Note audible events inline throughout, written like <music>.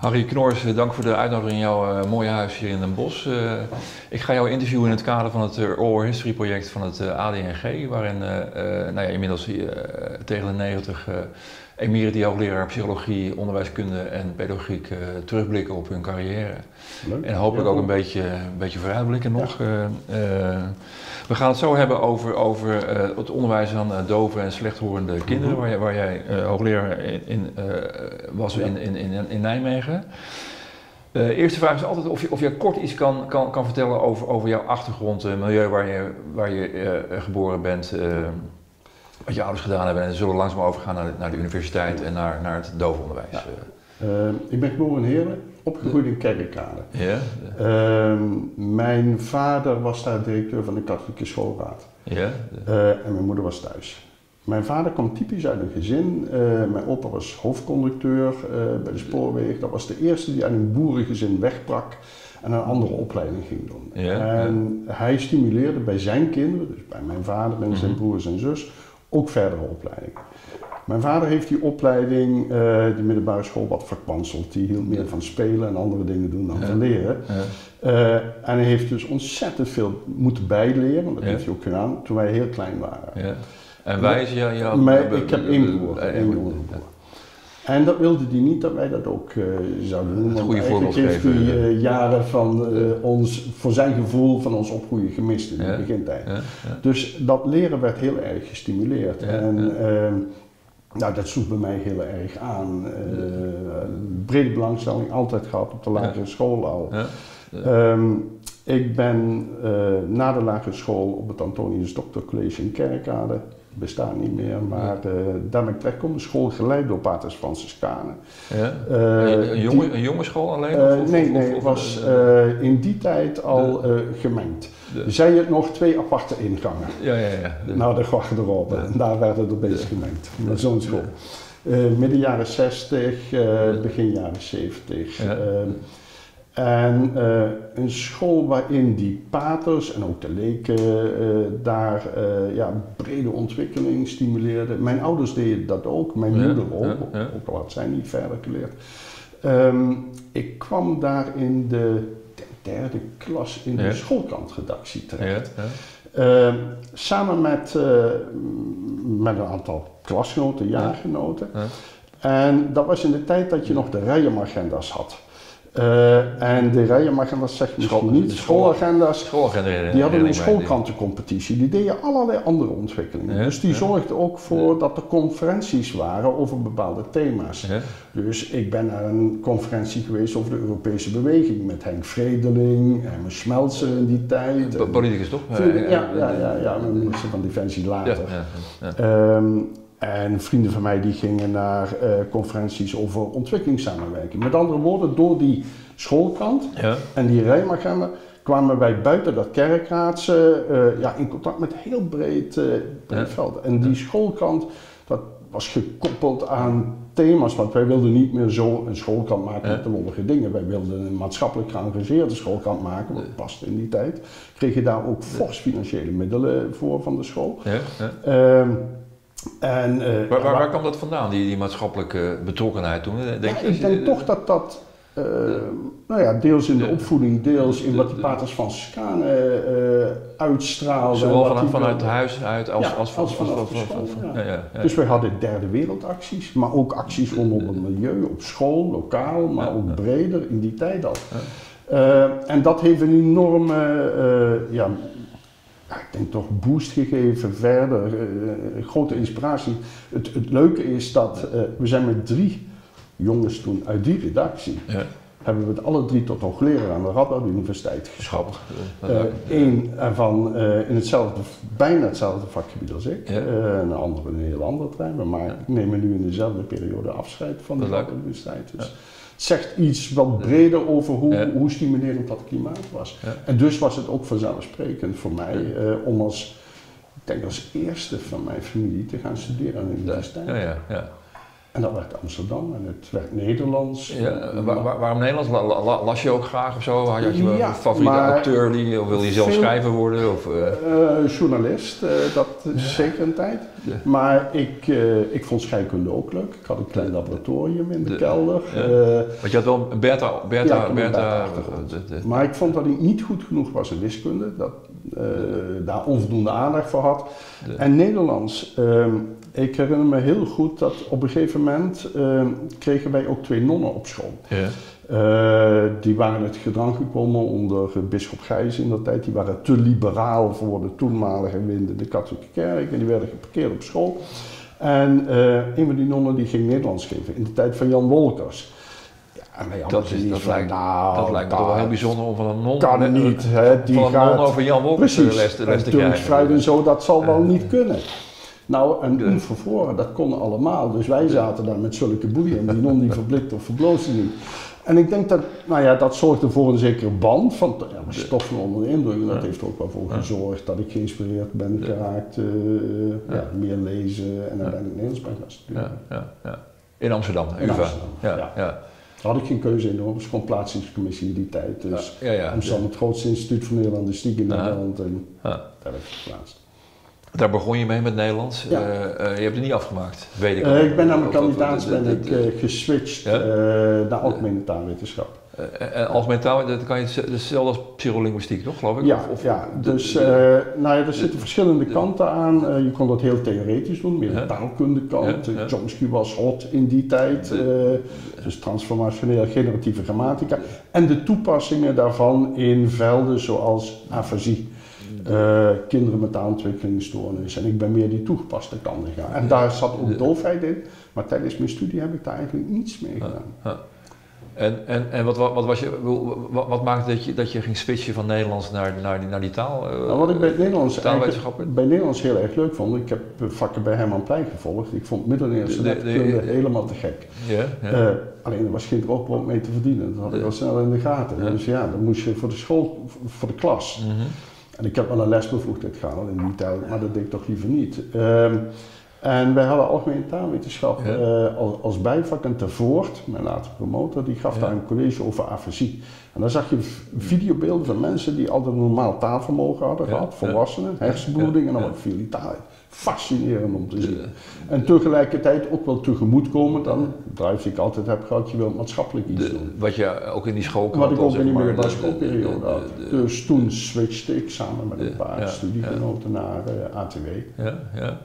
Harry Knors, eh, dank voor de uitnodiging in jouw uh, mooie huis hier in Den Bosch. Uh, ik ga jou interviewen in het kader van het Oral History project van het ADNG, waarin nou ja, inmiddels tegen de 90 emeriti hoogleraar psychologie, onderwijskunde en pedagogiek terugblikken op hun carrière. Leuk. En hopelijk ook een beetje, een beetje vooruitblikken nog. We gaan het zo hebben over, over het onderwijs aan dove en slechthorende kinderen, mhm. waar, waar, jij hoogleraar in, in was in, in, in, in Nijmegen. De uh, eerste vraag is altijd of je, of je kort iets kan, kan, kan vertellen over, over jouw achtergrond, het milieu waar je, waar je uh, geboren bent, uh, wat je ouders gedaan hebben. En zullen langzaam overgaan naar de, naar de universiteit en naar, naar het dovenonderwijs. Ja. Ik ben geboren in Heerlen, opgegroeid in Kerkrade. Ja. Ehm, mijn vader was daar directeur van de katholieke schoolraad. Ja. en mijn moeder was thuis. Mijn vader kwam typisch uit een gezin. Uh, mijn opa was hoofdconducteur uh, bij de spoorweg. Dat was de eerste die uit een boerengezin wegbrak en een andere opleiding ging doen. en hij stimuleerde bij zijn kinderen, dus bij mijn vader en zijn mhm. broers en zus, ook verdere opleidingen. Mijn vader heeft die opleiding, uh, de middelbare school, wat verkwanseld. Die hield meer van spelen en andere dingen doen dan van leren. en hij heeft dus ontzettend veel moeten bijleren, dat heeft hij ook gedaan toen wij heel klein waren. En wij is ja, maar ik heb één broer, één broer. En dat wilde hij niet dat wij dat ook uh, zouden doen. Want goede voorbeeld heeft hij uh, jaren van uh, ons, voor zijn gevoel, van ons opgroeien gemist in de begintijd. Ja, dus dat leren werd heel erg gestimuleerd. en ehm, nou, dat sloeg bij mij heel erg aan. brede belangstelling altijd gehad op de lagere school al. Um, ik ben na de lagere school op het Antonius Doctor College in Kerkrade bestaat niet meer, maar uh, daar ben ik terechtgekomen. School geleid door paters Franciscanen. Ja. Uh, een, jonge, een jonge school alleen? Uh, of, nee, nee, het was in die tijd al gemengd. De, Zij het nog twee aparte ingangen. Ja, ja, ja. De, nou, de erop. En daar werden er bezig gemengd. Zo'n school. midden jaren 60, begin jaren 70. En uh, een school waarin die paters en ook de leken uh, daar uh, ja, brede ontwikkeling stimuleerden. Mijn ouders deden dat ook, mijn moeder ook, ook al had zij niet verder geleerd. Um, ik kwam daar in de derde klas in de schoolkantredactie terecht. Ehm, samen met, met een aantal klasgenoten, jaargenoten. En dat was in de tijd dat je nog de rijemagenda's had. Uh, en de rijen mag dat zeg misschien niet. Schoolagenda's, schoolagenda, die hadden een schoolkrantencompetitie. Die deden allerlei andere ontwikkelingen. dus die ja. zorgden ook voor dat er conferenties waren over bepaalde thema's. Dus ik ben naar een conferentie geweest over de Europese beweging met Henk Vredeling en Schmelzer in die tijd. Politicus toch? Ja, ja, ja, ja, ja, minister van Defensie later. Um, en vrienden van mij die gingen naar uh, conferenties over ontwikkelingssamenwerking. Met andere woorden, door die schoolkant ja. en die rijmagenda kwamen wij buiten dat kerkraadse uh, ja, in contact met heel breed, uh, breed veld. En die schoolkant, dat was gekoppeld aan thema's, want wij wilden niet meer zo een schoolkant maken met de lollige dingen. Wij wilden een maatschappelijk geëngageerde schoolkant maken, wat paste in die tijd. Kreeg je daar ook fors financiële middelen voor van de school. Ja, uh, en, uh, waar, waar, waar, kwam dat vandaan, die, die maatschappelijke betrokkenheid toen? Denk ja, je, ik denk toch dat dat, uh, nou ja, deels in de, de opvoeding, deels in wat die paters van Scane uh, uitstraalden. Zowel vanuit, vanuit huis uit als, ja, als, als, als, als, ja. Dus wij hadden derde wereldacties, maar ook acties rondom het milieu, op school, lokaal, maar ook breder in die tijd al. en dat heeft een enorme ja, ik denk toch boost gegeven verder, uh, grote inspiratie. Het, het leuke is dat uh, we zijn met drie jongens toen uit die redactie, ja. hebben we het alle drie tot hoogleraar aan de Radboud Universiteit geschapt. Eén ervan in hetzelfde, bijna hetzelfde vakgebied als ik, ja. een andere in een heel ander trein, maar ik neem nu in dezelfde periode afscheid van de Radboud Universiteit. Dus zegt iets wat breder over hoe, hoe stimulerend dat klimaat was. En dus was het ook vanzelfsprekend voor mij uh, om als, ik denk als eerste van mijn familie te gaan studeren aan de universiteit. Ja, ja, ja. En dat werd Amsterdam en het werd Nederlands. Ja, waar, waarom Nederlands? las je ook graag of zo? Had je een favoriete acteur die, of wil je zelf schrijver worden? Of, uh... journalist, uh, dat, gedacht, zeker een tijd. Maar ik, ik vond scheikunde ook leuk. Ik had een klein laboratorium in de, kelder. Ja. Want je had wel ja, beta, beta maar ik vond dat ik niet goed genoeg was in wiskunde. Dat daar onvoldoende aandacht voor had. En Nederlands. Ehm, ik herinner me heel goed dat op een gegeven moment ehm, kregen wij ook twee nonnen op school. Ja. Uh, die waren het gedrang gekomen onder bischop Gijs in dat tijd. Die waren te liberaal voor de toenmalige wind in de katholieke kerk. En die werden geparkeerd op school. En uh, een van die nonnen die ging Nederlands geven in de tijd van Jan Wolkers. Ja, dat, is, dat, lijkt, nou, dat lijkt me toch wel heel bijzonder om van een non, kan niet, hè, die van een non over Jan Wolkers precies, les, te krijgen. en zo, dat zal wel niet kunnen. Nou, en ja. vervoren, dat kon allemaal. Dus wij zaten daar met zulke boeien en die non die verblikte of verbloosde niet. En ik denk dat, nou ja, dat zorgde voor een zekere band van ja, stoffen onder de indruk. En dat heeft ook wel voor gezorgd dat ik geïnspireerd ben geraakt, uh, ja. meer lezen en uiteindelijk Nederlands ben gaan studeren. Ja, ja, In Amsterdam, in Amsterdam, ja. ja. Had ik geen keuze in hoor, het was gewoon plaatsingscommissie in die tijd. Dus Amsterdam, het grootste instituut van Nederlandistiek in Nederland. En daar heb ik geplaatst. Daar begon je mee met Nederlands. Ja. Uh, uh, je hebt het niet afgemaakt, weet ik. Uh, ik ben naar mijn kandidaat ben ik geswitcht ja? naar algemene taalwetenschap. En algemene taal, dat kan je hetzelfde als psycholinguïstiek, toch, geloof ik? Ja, of, of, ja. dus nou ja, er zitten verschillende kanten aan. je kon dat heel theoretisch doen, meer de taalkunde kant. Chomsky was hot in die tijd, dus transformationeel generatieve grammatica. En de toepassingen daarvan in velden zoals afasie. Kinderen met aanontwikkelingsstoornis. En ik ben meer die toegepaste kant gegaan. En daar zat ook doofheid in, maar tijdens mijn studie heb ik daar eigenlijk niets mee gedaan. En, en, en wat, wat, was je, wat, wat maakte dat je, dat je ging switchen van Nederlands naar, naar, naar die taal? Uh, nou, wat ik bij Nederlands, bij Nederlands heel erg leuk vond, ik heb vakken bij Herman Plein gevolgd. Ik vond middeleeuwse letterkunde helemaal te gek. Uh, alleen er was geen brood mee te verdienen. Dat had ik al snel in de gaten. Dus ja, dan moest je voor de school, voor de klas. Mm -hmm. En ik heb wel een lesbevoegdheid gehaald in die tijd, maar dat deed ik toch liever niet. Um, en wij hadden algemene taalwetenschap ja. uh, als, als, bijvak een tevoort, mijn later promotor, die gaf ja. daar een college over afasie. En dan zag je videobeelden van mensen die altijd een normaal taalvermogen hadden gehad, volwassenen, hersenbloeding en dan wat viel die taal fascinerend om te zien. En tegelijkertijd ook wel tegemoetkomen dan, drive ik altijd heb gehad, je wilt maatschappelijk iets de, doen. Wat je ook in die school Wat ik ook in die middelbare schoolperiode had. Dus toen switchte ik samen met een paar studiegenoten naar uh, ATW. Ja, ja.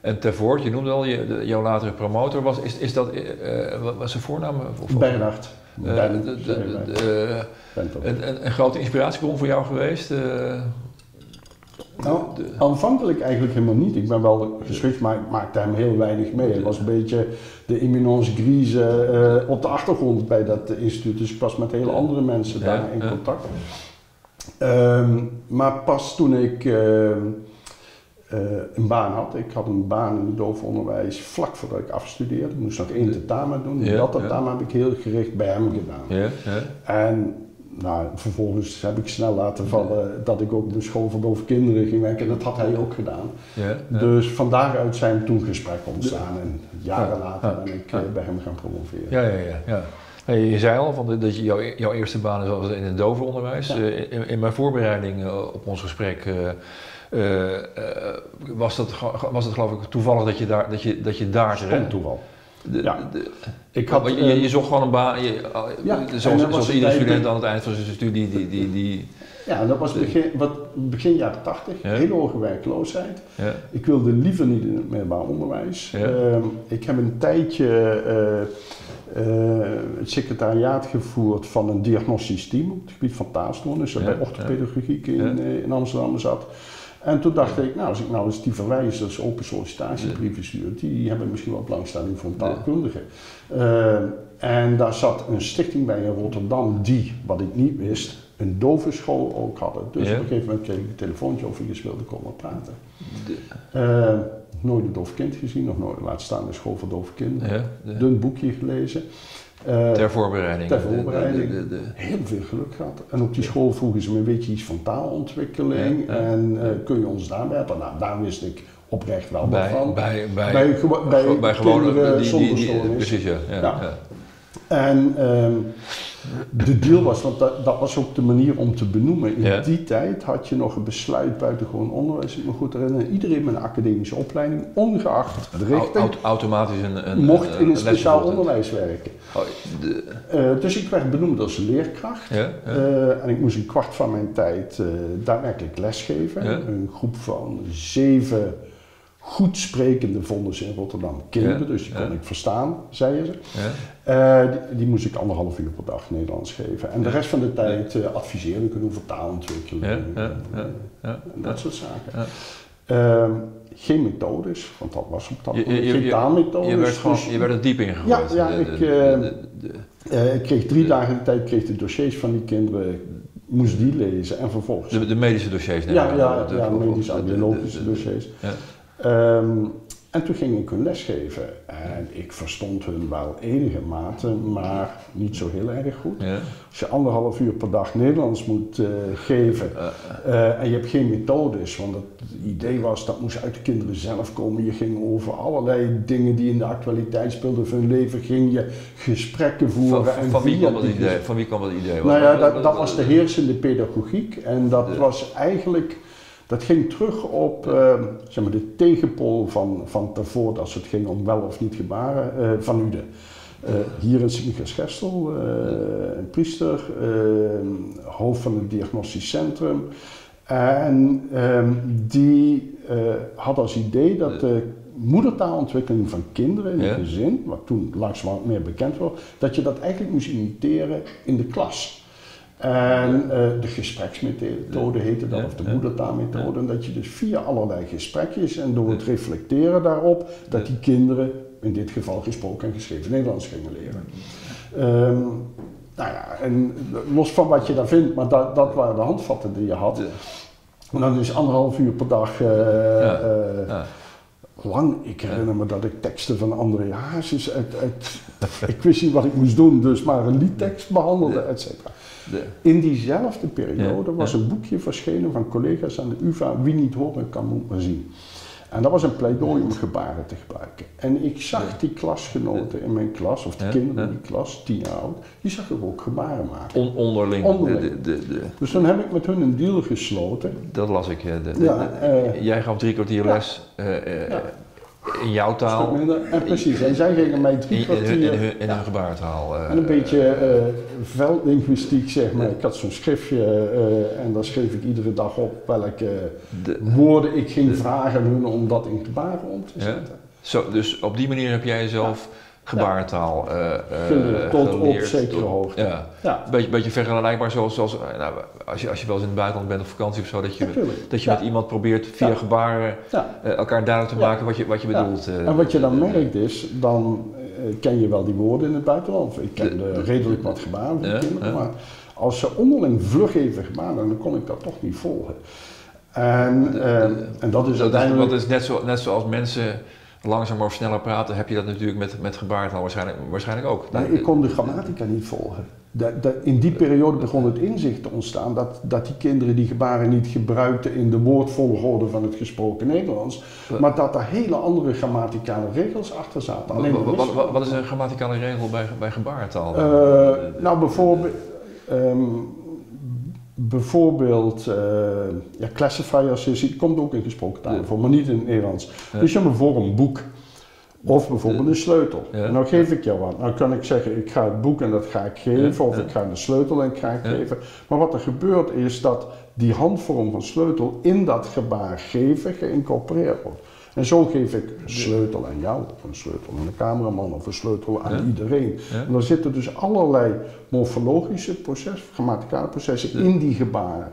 En Tervoort, je noemde al je, jouw latere promotor, was, is, is dat, uh, wat was zijn voornaam? Bernhard. Uh, een, een, grote inspiratiebron voor jou geweest? Nou, aanvankelijk eigenlijk helemaal niet. Ik ben wel geswitcht, maar ik maakte hem heel weinig mee. Het was een beetje de imminence grise op de achtergrond bij dat instituut. Dus ik was met heel andere mensen daar in contact. Um, maar pas toen ik uh, uh, een baan had, ik had een baan in het doofonderwijs vlak voordat ik afstudeerde. Ik moest nog één tentamen doen. Ja, dat tentamen heb ik heel gericht bij hem gedaan. En nou, vervolgens heb ik snel laten vallen dat ik ook op de school voor dove kinderen ging werken. Dat had hij ook gedaan. Ja, Dus van daaruit zijn toen gesprekken ontstaan. En jaren later ben ik eh, bij hem gaan promoveren. Ja, ja, ja. ja. je zei al van dat je jouw, jouw eerste baan was in het dovenonderwijs. Uh, in, in, mijn voorbereiding op ons gesprek was, dat, was het geloof ik toevallig dat je daar, dat je, dat je daar terecht... toeval ja. ik had, je, je, zocht gewoon een baan, je, ja, zoals, zoals iedere student aan het eind van zijn studie. Die, die, die, ja, dat was begin, wat, begin jaren 80, ja. hele hoge werkloosheid. Ja. Ik wilde liever niet in het middelbaar onderwijs. Ja. Uh, ik heb een tijdje uh, uh, het secretariaat gevoerd van een diagnostisch team op het gebied van taalstoornis, dat bij orthopedagogiek in, in Amsterdam zat. En toen dacht ik, nou, als ik nou eens die verwijzers open sollicitatiebrieven stuur, die hebben misschien wel belangstelling voor een taalkundige. Uh, en daar zat een stichting bij in Rotterdam die, wat ik niet wist, een dovenschool ook hadden. Dus op een gegeven moment kreeg ik een telefoontje of ik eens wilde komen praten. Uh, nooit een doof kind gezien, nog nooit, laat staan een school voor dove kinderen. Ja, Dun boekje gelezen. Uh, ter voorbereiding. Ter voorbereiding. De, de, de, Heel veel geluk gehad. En op die school vroegen ze me een beetje iets van taalontwikkeling. Ja, ja, en uh, kun je ons daarbij helpen? Nou, daar wist ik oprecht wel bij, van. Bij, bij, bij, bij, bij gewone die, die, die, Precies, ja. ja. En um, de deal was, want dat, dat, was ook de manier om te benoemen. In die tijd had je nog een besluit buitengewoon onderwijs, ik me goed herinneren. Iedereen met een academische opleiding, ongeacht de richting, automatisch een, een, mocht in een speciaal onderwijs werken. Oh, de... uh, dus ik werd benoemd als leerkracht. Ja, uh, en ik moest een kwart van mijn tijd uh, daadwerkelijk lesgeven. Een groep van zeven goed sprekende vonden ze in Rotterdam kinderen, dus die kon ik verstaan, zeiden ze. Ja. Uh, die, die, moest ik anderhalf uur per dag Nederlands geven. En de rest van de tijd uh, adviseren, ik doen vertaalontwikkeling en, en dat soort zaken. Uh, geen methodes, want dat was op dat moment geen taalmethodes. Je werd, gewoon, dus, je werd er diep in gegooid. Ja, de, ik, de, de, ik kreeg drie dagen de tijd, kreeg de dossiers van die kinderen, moest die lezen en vervolgens... De, medische dossiers? Ja, ja, ja, medische, biologische dossiers. Um, en toen ging ik hun lesgeven. En ik verstond hun wel enige mate, maar niet zo heel erg goed. Ja. Als je anderhalf uur per dag Nederlands moet uh, geven uh, en je hebt geen methodes, want het idee was dat moest uit de kinderen zelf komen. Je ging over allerlei dingen die in de actualiteit speelden van hun leven, ging je gesprekken voeren. Van, en van, wie, kwam dat idee? van wie kwam dat idee? Nou ja, dat, dat was de heersende pedagogiek en dat was eigenlijk dat ging terug op uh, zeg maar de tegenpool van, van tevoren als het ging om wel of niet gebaren uh, van Ude. Uh, hier in Sint-Michiels-Gestel, een priester, hoofd van het diagnostisch centrum. En ehm, die had als idee dat de moedertaalontwikkeling van kinderen in het gezin, wat toen langzamerhand meer bekend was, dat je dat eigenlijk moest imiteren in de klas. En uh, de gespreksmethode heette dat, of de moedertaalmethode. En dat je dus via allerlei gesprekjes en door het reflecteren daarop, dat die kinderen, in dit geval gesproken en geschreven Nederlands gingen leren. Um, nou ja, en los van wat je daar vindt, maar dat, dat waren de handvatten die je had. En dan dus anderhalf uur per dag. Uh, ja. Uh, lang. Ik herinner me dat ik teksten van André Hazes uit, uit, ik wist niet wat ik moest doen, dus maar een liedtekst behandelde, et cetera. In diezelfde periode was een boekje verschenen van collega's aan de UvA, Wie niet horen kan moet maar zien. En dat was een pleidooi om gebaren te gebruiken. En ik zag die klasgenoten in mijn klas, of de kinderen in die klas, tien jaar oud, die zag ik ook gebaren maken. On onderling. onderling. De, de, dus toen heb ik met hun een deal gesloten. Dat las ik. ja, uh, jij gaf drie kwartier les. Uh, uh, in jouw taal. En precies, en zij gingen mij drie kwartier... In, in, in, in gebaartaal. Uh, en een beetje uh, veldlinguïstiek, zeg maar. Ik had zo'n schriftje uh, en daar schreef ik iedere dag op welke de, woorden ik ging de, vragen hun om dat in gebaren om te zetten. Ja? Zo, dus op die manier heb jij jezelf... Ja gebaartaal uh, uh, tot op zekere hoogte. Ja. ja. Beetje, beetje vergelijkbaar zoals, zoals nou, als, je, als je wel eens in het buitenland bent op vakantie of zo, dat je, dat je met iemand probeert via gebaren uh, elkaar duidelijk te maken wat je, wat je bedoelt. en wat je dan merkt is, dan ken je wel die woorden in het buitenland. Ik ken de, redelijk wat gebaren van kinderen, maar als ze onderling vlug even gebaren, dan kon ik dat toch niet volgen. En, en dat is uiteindelijk... Dat is net, zo, net zoals mensen langzamer of sneller praten, heb je dat natuurlijk met, met gebaartaal waarschijnlijk, waarschijnlijk ook. Nee, ik kon de grammatica niet volgen. in die periode begon het inzicht te ontstaan dat, dat die kinderen die gebaren niet gebruikten in de woordvolgorde van het gesproken Nederlands, maar dat er hele andere grammaticale regels achter zaten. Alleen wat, wat, wat, is een grammaticale regel bij, bij gebaartaal? Uh, nou, bijvoorbeeld. Um, bijvoorbeeld uh, ja, classifiers, het komt ook in gesproken taal voor, maar niet in het Nederlands. Dus je bijvoorbeeld een boek. Of bijvoorbeeld een sleutel. Ja. Nou geef ik jou wat. Nou kan ik zeggen, ik ga het boek en dat ga ik geven. Of ik ga de sleutel en ik ga ik geven. Maar wat er gebeurt is dat die handvorm van sleutel in dat gebaar geven geïncorporeerd wordt. En zo geef ik een sleutel aan jou, of een sleutel aan de cameraman, of een sleutel aan iedereen. En dan zitten dus allerlei morfologische processen, grammaticale processen in die gebaren.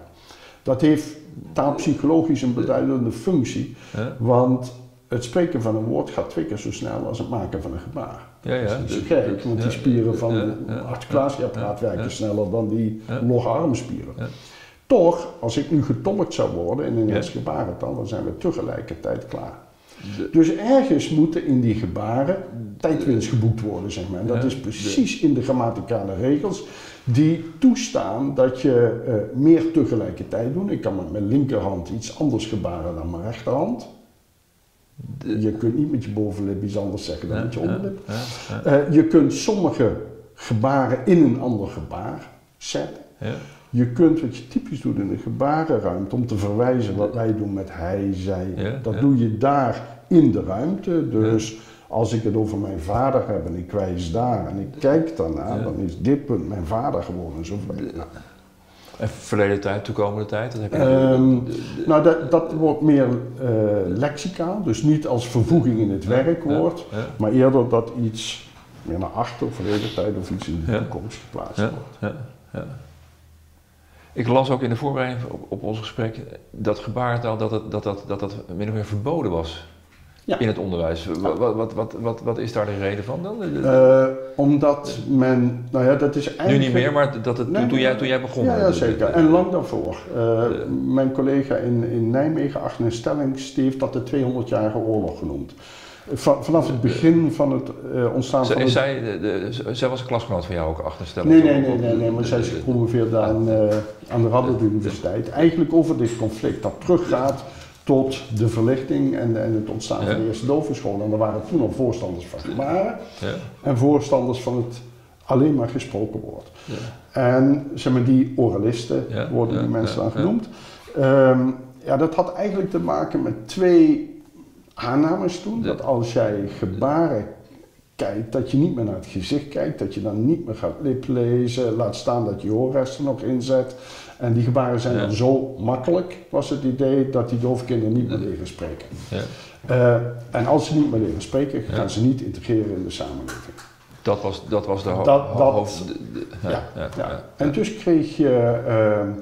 Dat heeft taalpsychologisch een beduidende functie, want het spreken van een woord gaat twee keer zo snel als het maken van een gebaar. Ja, ja. Dat is gek, want die spieren van het articulatieapparaat werken sneller dan die logarmspieren. Toch, als ik nu getolkt zou worden in een gebarentaal, dan zijn we tegelijkertijd klaar. Dus ergens moeten in die gebaren tijdwinst geboekt worden, zeg maar. En dat is precies in de grammaticale regels die toestaan dat je uh, meer tegelijkertijd doet. Ik kan met mijn linkerhand iets anders gebaren dan mijn rechterhand. Je kunt niet met je bovenlip iets anders zeggen dan met je onderlip. Uh, je kunt sommige gebaren in een ander gebaar zetten. Ja. Je kunt wat je typisch doet in de gebarenruimte om te verwijzen wat wij doen met hij, zij. dat doe je daar in de ruimte. Dus als ik het over mijn vader heb en ik wijs daar en ik kijk daarna, dan is dit punt mijn vader geworden. Zo en verleden tijd, toekomende tijd? Dat heb je um, nou, dat, dat wordt meer uh, lexicaal, dus niet als vervoeging in het werkwoord, maar eerder dat iets meer naar achter, verleden tijd of iets in de toekomst geplaatst wordt. Ik las ook in de voorbereiding op, op ons gesprek dat gebaartaal dat, het, dat, dat, dat dat min of meer verboden was ja. in het onderwijs. Wat, wat, wat, wat, wat, is daar de reden van dan? Uh, omdat men, nou ja, dat is eigenlijk... Nu niet meer, maar dat het, toen, jij, toen jij begon. Ja, ja zeker. En lang daarvoor. Uh, mijn collega in, in Nijmegen, Agnes Stellings, die heeft dat de 200-jarige oorlog genoemd. vanaf het begin van het uh, ontstaan van... Het... Zij, de, de, zij was een klasgenoot van jou ook, Agnes Stellings? Nee, nee, nee, nee, nee, maar zij is gepromoveerd aan, aan de Radboud Universiteit. Eigenlijk over dit conflict dat teruggaat tot de verlichting en, en het ontstaan van de eerste dovenschool. En er waren toen al voorstanders van gebaren ja. en voorstanders van het alleen maar gesproken woord. Ja. En zeg maar, die oralisten worden die mensen dan genoemd. Ehm, ja, dat had eigenlijk te maken met twee aannames toen. Dat als jij gebaren kijkt, dat je niet meer naar het gezicht kijkt, dat je dan niet meer gaat liplezen, laat staan dat je hoorresten nog inzet. En die gebaren zijn dan zo makkelijk, was het idee, dat die dove kinderen niet meer leren spreken. Ja. Uh, en als ze niet meer leren spreken, gaan ze niet integreren in de samenleving. Dat was, dat was de ho dat, hoofd... ja, ja, En dus kreeg je, uh,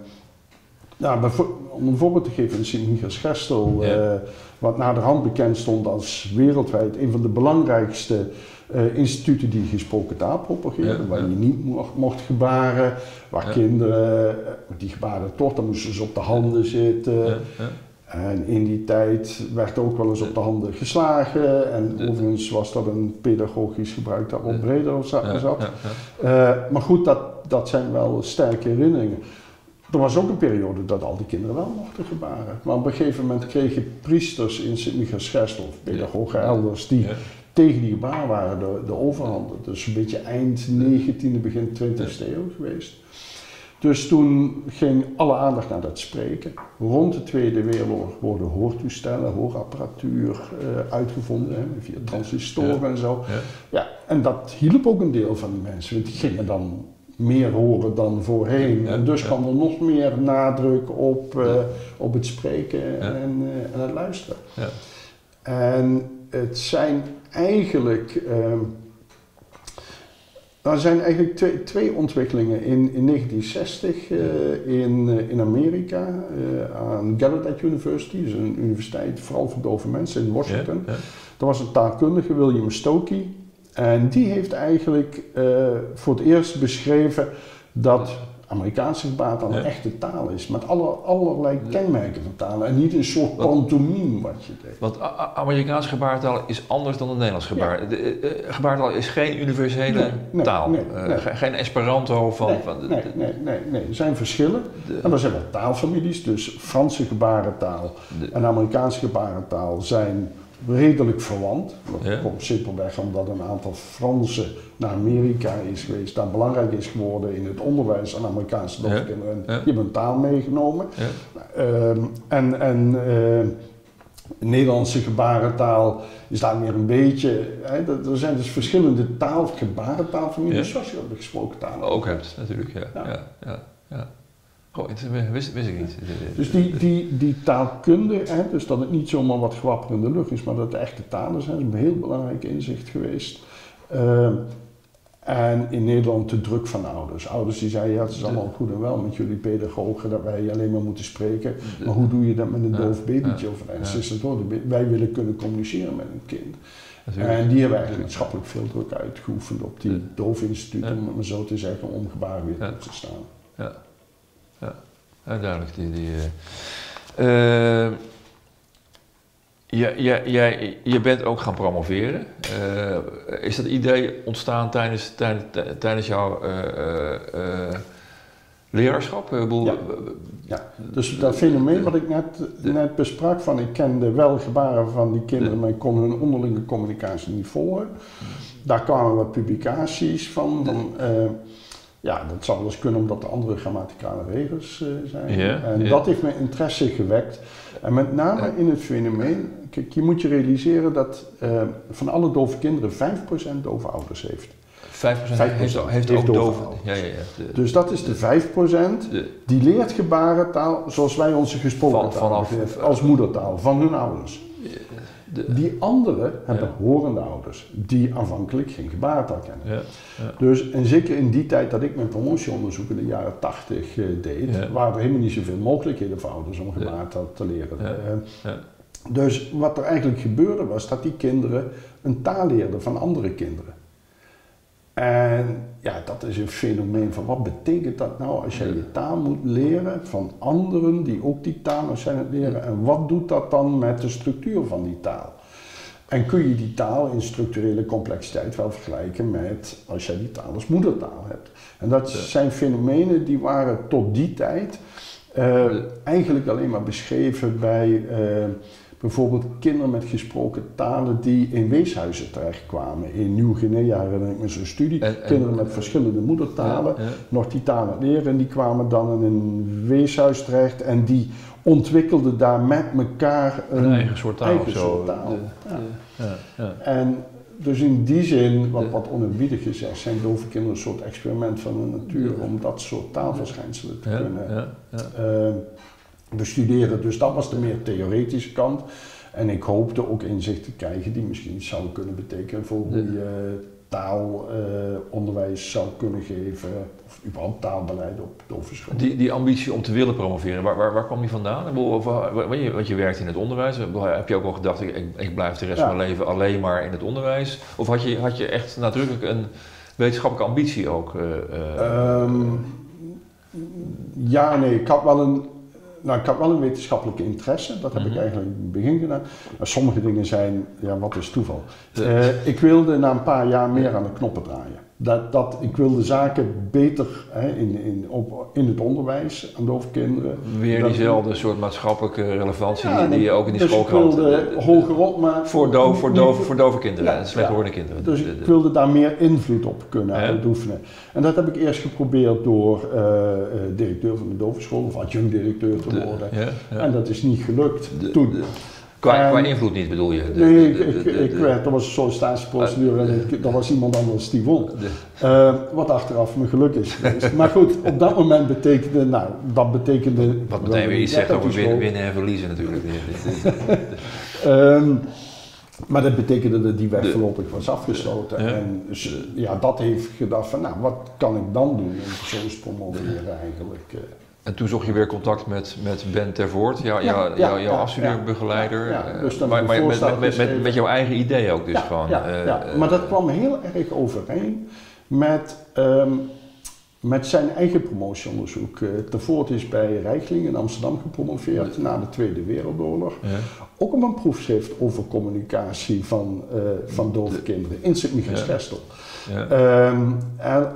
nou, om een voorbeeld te geven, in Sint-Michiels-Gestel, uh, wat naderhand bekend stond als wereldwijd een van de belangrijkste uh, instituten die gesproken taal propageren, waar je niet mocht, mocht gebaren, waar kinderen, uh, die gebaren toch, dan moesten ze op de handen zitten. En in die tijd werd ook wel eens op de handen geslagen. En overigens was dat een pedagogisch gebruik dat wat breder zat. Uh, maar goed, dat, dat zijn wel sterke herinneringen. Er was ook een periode dat al die kinderen wel mochten gebaren. Maar op een gegeven moment kregen priesters in Sint-Michiels of pedagogen elders die tegen die gebaar waren de, de overhanden. Dus een beetje eind 19e, begin 20e eeuw geweest. Dus toen ging alle aandacht naar dat spreken. Rond de Tweede Wereldoorlog worden hoortoestellen, hoorapparatuur uh, uitgevonden, hè, via transistoren en zo. Ja. ja. en dat hielp ook een deel van de mensen, want die gingen dan meer horen dan voorheen. en dus kwam er nog meer nadruk op, uh, op het spreken en, uh, en het luisteren. En het zijn eigenlijk. Er zijn eigenlijk twee, twee ontwikkelingen. In, in 1960 uh, eh, in, uh, in Amerika uh, aan Gallaudet University, dus een universiteit vooral voor dove mensen in Washington. Ja, ja. Er was een taalkundige, William Stokey, en die heeft eigenlijk voor het eerst beschreven dat Amerikaanse gebaartaal een echte taal is, met alle, allerlei kenmerken van talen en niet een soort pantomime wat je deed. Want Amerikaanse gebaartaal is anders dan de Nederlands gebaar. De, eh, eh, gebaartaal is geen universele taal, nee, uh, geen Esperanto van... van nee, nee, nee, nee, er zijn verschillen. En er zijn wel taalfamilies, dus Franse gebarentaal en Amerikaanse gebarentaal zijn redelijk verwant. Dat komt simpelweg omdat een aantal Fransen naar Amerika is geweest, daar belangrijk is geworden in het onderwijs aan Amerikaanse doofkinderen. Ja. Die hebben taal meegenomen. Uh, en en uh, Nederlandse gebarentaal is daar meer een beetje. Hè, er zijn dus verschillende taal, gebarentaalfamilies, zoals je dat gesproken taal ook hebt. Natuurlijk, ja. ja. ja, Goh, wist, wist ik niet. Dus die, die, die taalkunde, hè, dus dat het niet zomaar wat gewapper in de lucht is, maar dat het echte talen zijn, is een heel belangrijk inzicht geweest. Uh, en in Nederland de druk van ouders. Ouders die zeiden, ja het is allemaal goed en wel met jullie pedagogen dat wij alleen maar moeten spreken. Maar hoe doe je dat met een doof babytje of een Wij willen kunnen communiceren met een kind. En die hebben eigenlijk maatschappelijk veel druk uitgeoefend op die doofinstituut, om het maar zo te zeggen, om gebaren weer toe te staan. Ja, ja. duidelijk. Die, die, uh, je, je, je, je bent ook gaan promoveren. Uh, is dat idee ontstaan tijdens, tijdens, tijdens jouw uh, uh, Leraarschap? Ja. ja. dus dat fenomeen wat ik net, net besprak, van ik kende wel gebaren van die kinderen, maar ik kon hun onderlinge communicatie niet volgen. Daar kwamen wat publicaties van. van ja, dat zou wel eens kunnen omdat er andere grammaticale regels uh, zijn. en dat heeft mijn interesse gewekt. En met name in het fenomeen, kijk, je moet je realiseren dat uh, van alle dove kinderen 5% dove ouders heeft. 5%, 5% heeft, heeft, ook dove, ja, ja, ja. dus dat is de 5% die leert gebarentaal zoals wij onze gesproken van, taal vanaf, als moedertaal van hun ouders die anderen hebben horende ouders die aanvankelijk geen gebarentaal kennen. Ja, ja. Dus, en zeker in die tijd dat ik mijn promotieonderzoek in de jaren 80 uh, eh, deed, waren er helemaal niet zoveel mogelijkheden voor ouders om gebarentaal te leren. Uh, dus wat er eigenlijk gebeurde was dat die kinderen een taal leerden van andere kinderen. En ja, dat is een fenomeen van wat betekent dat nou als jij je taal moet leren van anderen die ook die taal zijn het leren. En wat doet dat dan met de structuur van die taal? En kun je die taal in structurele complexiteit wel vergelijken met als jij die taal als moedertaal hebt? En dat zijn fenomenen die waren tot die tijd uh, eigenlijk alleen maar beschreven bij uh, bijvoorbeeld kinderen met gesproken talen die in weeshuizen terechtkwamen. In Nieuw-Guinea herinner ik me zo'n studie. kinderen met verschillende moedertalen nog die talen leren. En die kwamen dan in een weeshuis terecht en die ontwikkelden daar met elkaar een, een eigen soort taal. Eigen soort taal. ja. En dus in die zin, wat, wat gezegd, zijn dove kinderen een soort experiment van de natuur om dat soort taalverschijnselen te kunnen uh, bestuderen. Dus dat was de meer theoretische kant. En ik hoopte ook inzicht te krijgen die misschien iets zou kunnen betekenen voor hoe je taalonderwijs zou kunnen geven, of überhaupt taalbeleid op de Die, die ambitie om te willen promoveren, waar, waar, waar kwam die vandaan? Want je, want je werkt in het onderwijs, heb je ook al gedacht, ik, ik blijf de rest van mijn leven alleen maar in het onderwijs? Of had je, had je echt nadrukkelijk een wetenschappelijke ambitie ook? Uh, ja, nee, ik had wel een nou, ik had wel een wetenschappelijke interesse, dat heb ik mhm. eigenlijk in het begin gedaan. Maar sommige dingen zijn, ja, wat is toeval? Uh, ik wilde na een paar jaar meer aan de knoppen draaien. Dat, dat, ik wilde zaken beter hè, in, in, op, in het onderwijs aan dove kinderen. Weer diezelfde soort maatschappelijke relevantie die, die, je ook in die dus schoolkrant... ik wilde hogerop, maar... Voor, doof, voor, doof, voor dove kinderen, ja, kinderen. Dus ik wilde daar meer invloed op kunnen uitoefenen. En dat heb ik eerst geprobeerd door uh, directeur van de dovenschool of adjunct-directeur te worden. En dat is niet gelukt toen. Qua, qua, invloed niet bedoel je? nee, ik, ik, ik, dat was een sollicitatieprocedure en dat was iemand anders die won. Uh, wat achteraf mijn geluk is geweest. maar goed, op dat moment betekende, nou, dat betekende... Wat meteen weer iets zegt over winnen, winnen en verliezen natuurlijk. <laughs> um, maar dat betekende dat die weg voorlopig was afgesloten. En ja, dat heeft gedacht van, nou, wat kan ik dan doen om persoons promoveren eigenlijk. En toen zocht je weer contact met, met Ben Tervoort, jou, ja, jou, jouw afstudeerbegeleider. Ja, dus dan maar, maar met, met, met, met, jouw eigen idee ook dus gewoon. Ja, uh, maar dat kwam heel erg overeen met, um, met zijn eigen promotieonderzoek. Uh, Tervoort is bij Rijchling in Amsterdam gepromoveerd na de Tweede Wereldoorlog. Ook op een proefschrift over communicatie van, uh, van dove kinderen in Sint-Michiels-Gestel. Ja. Um,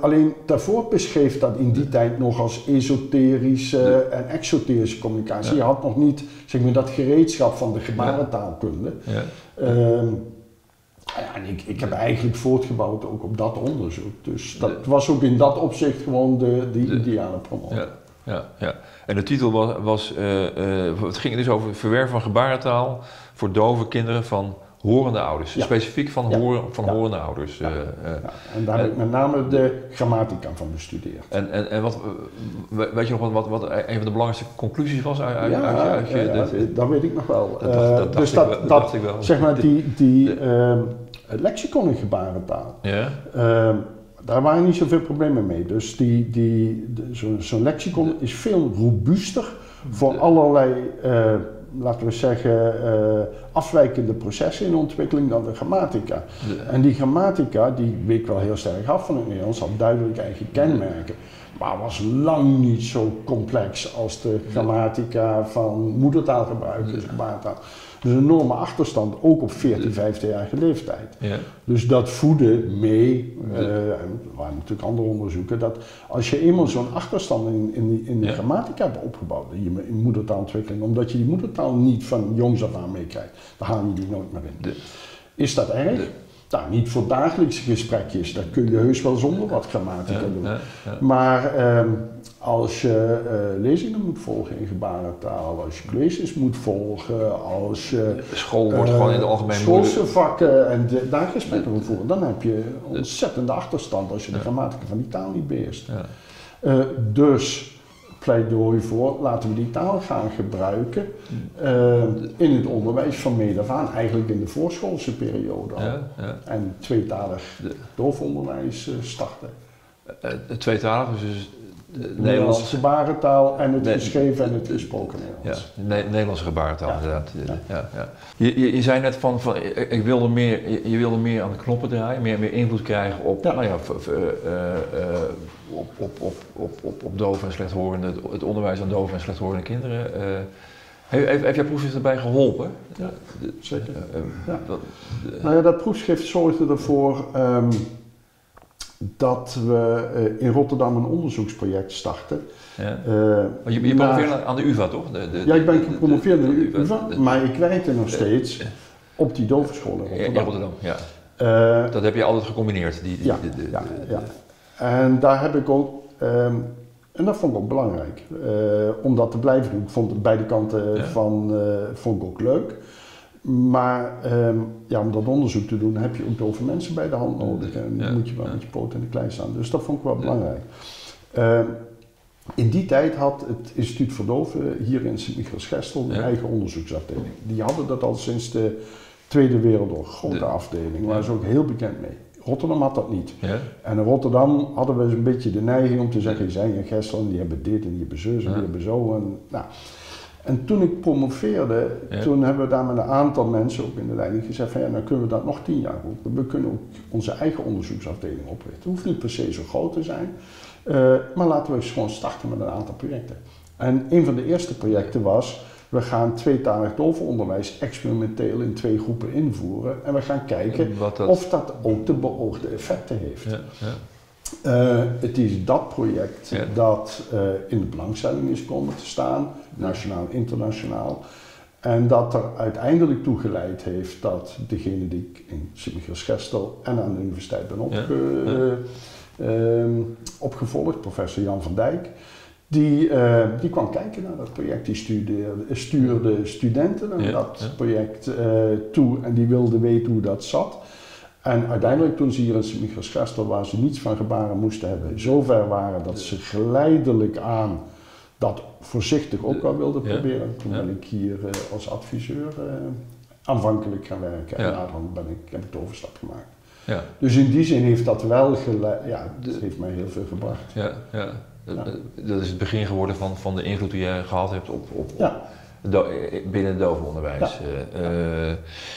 alleen daarvoor beschreef dat in die tijd nog als esoterische en exoterische communicatie. Je had nog niet zeg maar, dat gereedschap van de gebarentaalkunde. Um, ja, en ik, ik heb eigenlijk voortgebouwd ook op dat onderzoek. Dus dat was ook in dat opzicht gewoon de, de, ideale promotie. Ja, ja, ja. En de titel was, was uh, uh, het ging dus over verwerven van gebarentaal voor dove kinderen van horende ouders. Specifiek van, horen, van horende ouders. Uh, en daar heb ik met name de grammatica van bestudeerd. En, en, en wat, weet je nog wat, wat, wat een van de belangrijkste conclusies was uit, uit, je... Dat, dat, weet ik nog wel. Dat, dat, dus dat, ik, dat, ik wel. Zeg maar die, die uh, lexicon in gebarentaal. Ja. Uh, daar waren niet zoveel problemen mee. Dus die, die, zo'n zo lexicon is veel robuuster voor allerlei uh, laten we zeggen, uh, afwijkende processen in ontwikkeling dan de grammatica. En die grammatica, die week wel heel sterk af van het Nederlands, had duidelijk eigen kenmerken. maar was lang niet zo complex als de grammatica van moedertaalgebruikers, gebarentaal. Dus een enorme achterstand, ook op 14, 15-jarige leeftijd. Ja. Dus dat voedde mee, uh, er waren natuurlijk andere onderzoeken, dat als je eenmaal zo'n achterstand in, in, in de ja. grammatica hebt opgebouwd, in, je, moedertaalontwikkeling, omdat je die moedertaal niet van jongs af aan meekrijgt, dan haal je die nooit meer in. Is dat erg? Nou, niet voor dagelijkse gesprekjes, dat kun je heus wel zonder wat grammatica doen. Maar ehm, als je uh, lezingen moet volgen in gebarentaal, als je colleges moet volgen, als je... School wordt gewoon in het algemeen Schoolse vakken en de, daar gesprekken moet voeren, dan heb je ontzettende achterstand als je de grammatica van die taal niet beheerst. Uh, dus pleidooi voor, laten we die taal gaan gebruiken uh, in het onderwijs van meet af aan, eigenlijk in de voorschoolse periode al. Ja, ja. En tweetalig doofonderwijs uh, starten. Uh, tweetalig, dus de Nederlandse gebarentaal en het geschreven en het gesproken Nederlands. Ja, ne Nederlandse gebarentaal inderdaad. Ja. Ja, Je, je, je, zei net van, van ik wilde meer, je, wilde meer aan de knoppen draaien, meer, meer invloed krijgen op, nou ja, op, op, op, op, op, op dove en slechthorende, het, het onderwijs aan dove en slechthorende kinderen. Uh, heeft, heeft jouw proefschrift erbij geholpen? Ja, zeker. Ja. Dat, nou ja, dat proefschrift zorgde ervoor um, dat we uh, in Rotterdam een onderzoeksproject starten. Ja. Uh, je, je promoveerde aan de UvA, toch? De, de, ja, ik ben gepromoveerd aan de, de UvA, maar ik werkte nog steeds op die dovenschool in Rotterdam. In Rotterdam, ja. dat heb je altijd gecombineerd? Die, die, ja, ja, ja. En daar heb ik ook, um, en dat vond ik ook belangrijk, om dat te blijven doen. Ik vond beide kanten van, vond ik ook leuk. Maar um, ja, om dat onderzoek te doen heb je ook dove mensen bij de hand nodig. En dan moet je wel met je poot in de klei staan. Dus dat vond ik wel belangrijk. Uh, in die tijd had het Instituut voor Doven hier in Sint-Michiels-Gestel een eigen onderzoeksafdeling. Die hadden dat al sinds de Tweede Wereldoorlog, grote afdeling, waar ze ook heel bekend mee. Rotterdam had dat niet. Ja. En in Rotterdam hadden we een beetje de neiging om te zeggen, je zijn in Gessel die hebben dit en die hebben zus en die hebben zo. En, nou. En toen ik promoveerde, toen hebben we daar met een aantal mensen ook in de leiding gezegd van ja, dan kunnen we dat nog tien jaar doen. We kunnen ook onze eigen onderzoeksafdeling oprichten. Het hoeft niet per se zo groot te zijn, uh, maar laten we eens gewoon starten met een aantal projecten. En een van de eerste projecten was we gaan tweetalig dovenonderwijs experimenteel in twee groepen invoeren. En we gaan kijken of dat ook de beoogde effecten heeft. Ja, ja. Uh, het is dat project dat uh, in de belangstelling is komen te staan, nationaal en internationaal. En dat er uiteindelijk toe geleid heeft dat degene die ik in Sint-Michiels-Gestel en aan de universiteit ben opge uh, opgevolgd, professor Jan van Dijk, die, die kwam kijken naar dat project. Die studeerde, stuurde studenten naar dat project toe en die wilde weten hoe dat zat. En uiteindelijk toen ze hier in sint waar ze niets van gebaren moesten hebben, zover waren dat ze geleidelijk aan dat voorzichtig ook wel wilden proberen. Toen ben ik hier uh, als adviseur aanvankelijk gaan werken en daarom ben ik, heb ik de overstap gemaakt. Ja. Dus in die zin heeft dat wel geleid, ja, het heeft mij heel veel gebracht. Ja, ja. Dat is het begin geworden van, van de invloed die je gehad hebt op, op, ja. Binnen het dovenonderwijs. Ja. Uh,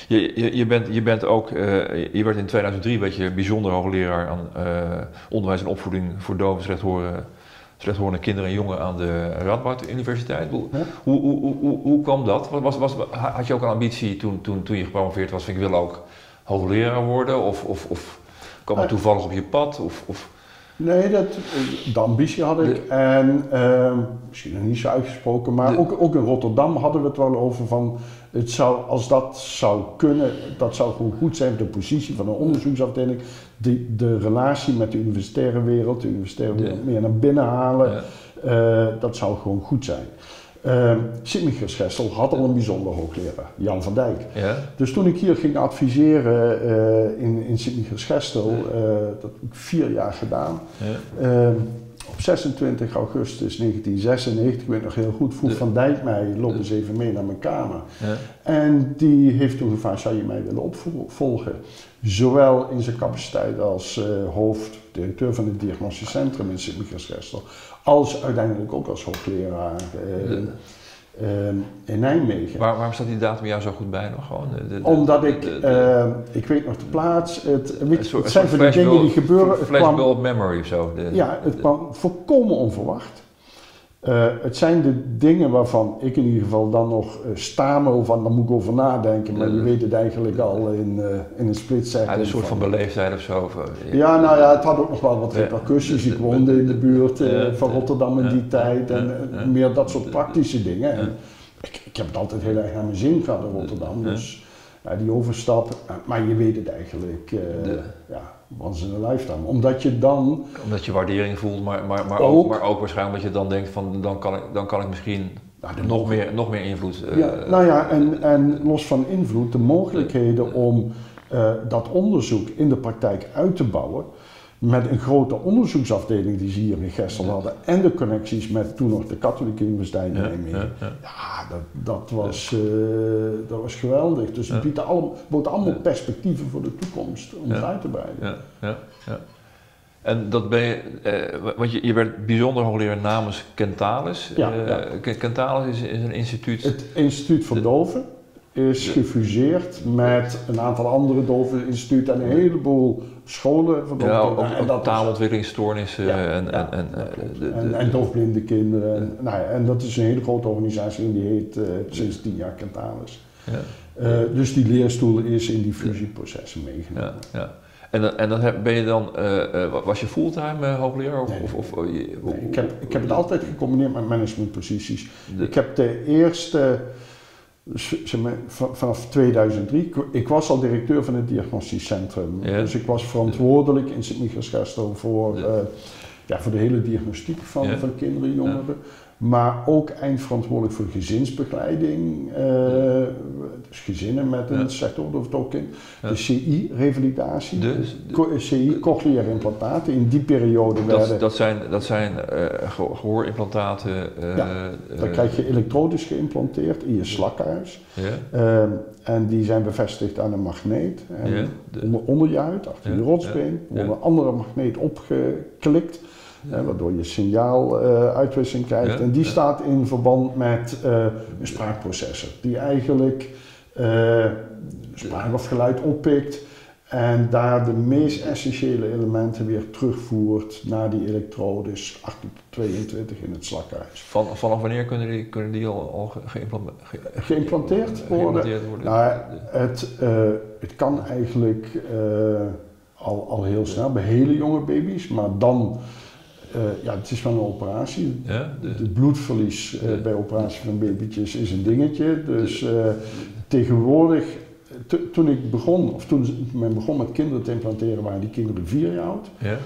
je, je, je, bent, je bent ook, uh, je werd in 2003 werd je bijzonder hoogleraar aan uh, onderwijs en opvoeding voor doven slechthoren, slechthorende kinderen en jongen aan de Radboud Universiteit. Hoe, hoe, hoe, hoe, hoe, kwam dat? Was, was, had je ook een ambitie toen, toen, toen je gepromoveerd was van ik wil ook hoogleraar worden? Of, of, of kwam het toevallig op je pad? Of, of Nee, dat, de ambitie had ik. En uh, misschien nog niet zo uitgesproken, maar ook, ook in Rotterdam hadden we het wel over van. Het zou, als dat zou kunnen, dat zou gewoon goed zijn voor de positie van een onderzoeksafdeling. De, de relatie met de universitaire wereld, de universitaire wereld meer naar binnen halen. Uh, dat zou gewoon goed zijn. Uh, Sint Schessel had al een bijzonder hoogleraar, Jan van Dijk. Ja. Dus toen ik hier ging adviseren uh, in, in Sint-Michiels-Gestel, uh, dat heb ik vier jaar gedaan. Ja. Ehm, op 26 augustus 1996, ik weet nog heel goed, vroeg Van Dijk mij, loop eens even mee naar mijn kamer. Ja. En die heeft toen gevraagd, zou je mij willen opvolgen? Zowel in zijn capaciteit als uh, hoofd, directeur van het diagnostisch centrum in Sint-Michiels-Gestel, als uiteindelijk ook als hoogleraar. Uh, Ehm, in Nijmegen. Waar, waarom staat die datum jou zo goed bij nog? Gewoon de, Omdat ik, ehm, ik weet nog de plaats, het, het, het zijn van die dingen die gebeuren. Het flashbulb memory of zo. ja, het kwam volkomen onverwacht. Uh, het zijn de dingen waarvan ik in ieder geval dan nog uh, stamel van, daar moet ik over nadenken, maar je weet het eigenlijk al in, uh, in een split. Ja, een soort van, beleefdheid of zo. Ja, nou ja, het had ook nog wel wat repercussies. Ik woonde in de buurt van Rotterdam in die tijd en meer dat soort praktische dingen. En ik, ik heb het altijd heel erg aan mijn zin gehad in Rotterdam, dus die overstap, maar je weet het eigenlijk. ja, once in a lifetime. Omdat je dan... Omdat je waardering voelt, maar, maar, maar, ook, maar ook waarschijnlijk dat je dan denkt van dan kan ik, dan kan ik misschien nou, nog, meer, nog meer invloed... Uh, ja, nou ja, en, en los van invloed, de mogelijkheden om uh, dat onderzoek in de praktijk uit te bouwen met een grote onderzoeksafdeling die ze hier in Gestel hadden en de connecties met toen nog de katholieke universiteit in Nijmegen. Ja, ja, dat, dat, was, uh, dat was geweldig. Dus het biedt allemaal, bood allemaal perspectieven voor de toekomst om het uit te breiden. Ja, ja, ja. En dat ben je, eh, want je, je werd bijzonder hoogleraar namens Kentalis. Ja, uh, Kentalis is, is, een instituut. Het Instituut voor Doven is gefuseerd met een aantal andere doveninstituten en een heleboel scholen verbonden. Ja, ook, ook taalontwikkelingsstoornissen en, en, en, en, en, doofblinde kinderen. En, nou ja, en dat is een hele grote organisatie en die heet uh, sinds tien jaar Kentalis. Ja. Uh, dus die leerstoel is in die fusieprocessen meegenomen. Ja, ja. En, en dan ben je dan, uh, was je fulltime hoogleraar? Of, nee, of, of nee, ik, heb, ik heb het altijd gecombineerd met managementposities. Ik heb de eerste vanaf 2003, ik was al directeur van het diagnostisch centrum. Dus ik was verantwoordelijk in Sint-Michiels-Gestel voor, ja. Uh, ja. voor de hele diagnostiek van, van kinderen en jongeren. Maar ook eindverantwoordelijk voor gezinsbegeleiding. Uh, dus gezinnen met een sector of het ook in. De CI-revalidatie. De, de, CI, cochleaire implantaten. In die periode dat, werden... Dat zijn, dat zijn uh, gehoorimplantaten. Uh, ja, dan krijg je elektrodisch geïmplanteerd in je slakhuis. Ja. en die zijn bevestigd aan een magneet. En ja, onder, onder je huid, achter je rotsbeen, wordt een andere magneet opgeklikt waardoor je signaaluitwisseling uh, krijgt. en die staat in verband met uh, een spraakprocessor, die eigenlijk uh, spraak of geluid oppikt en daar de meest essentiële elementen weer terugvoert naar die elektrodes 22 in het slakhuis. Van, vanaf wanneer kunnen die, kunnen die al, al geïmplanteerd, worden? Geïmplanteerd worden? Nou, het, het kan eigenlijk al, al heel snel bij hele jonge baby's, maar dan uh, ja, het is wel een operatie. Ja, Het bloedverlies uh, bij operatie van babytjes is een dingetje. Dus uh, tegenwoordig, toen ik begon, of toen men begon met kinderen te implanteren, waren die kinderen vier jaar oud. Ja,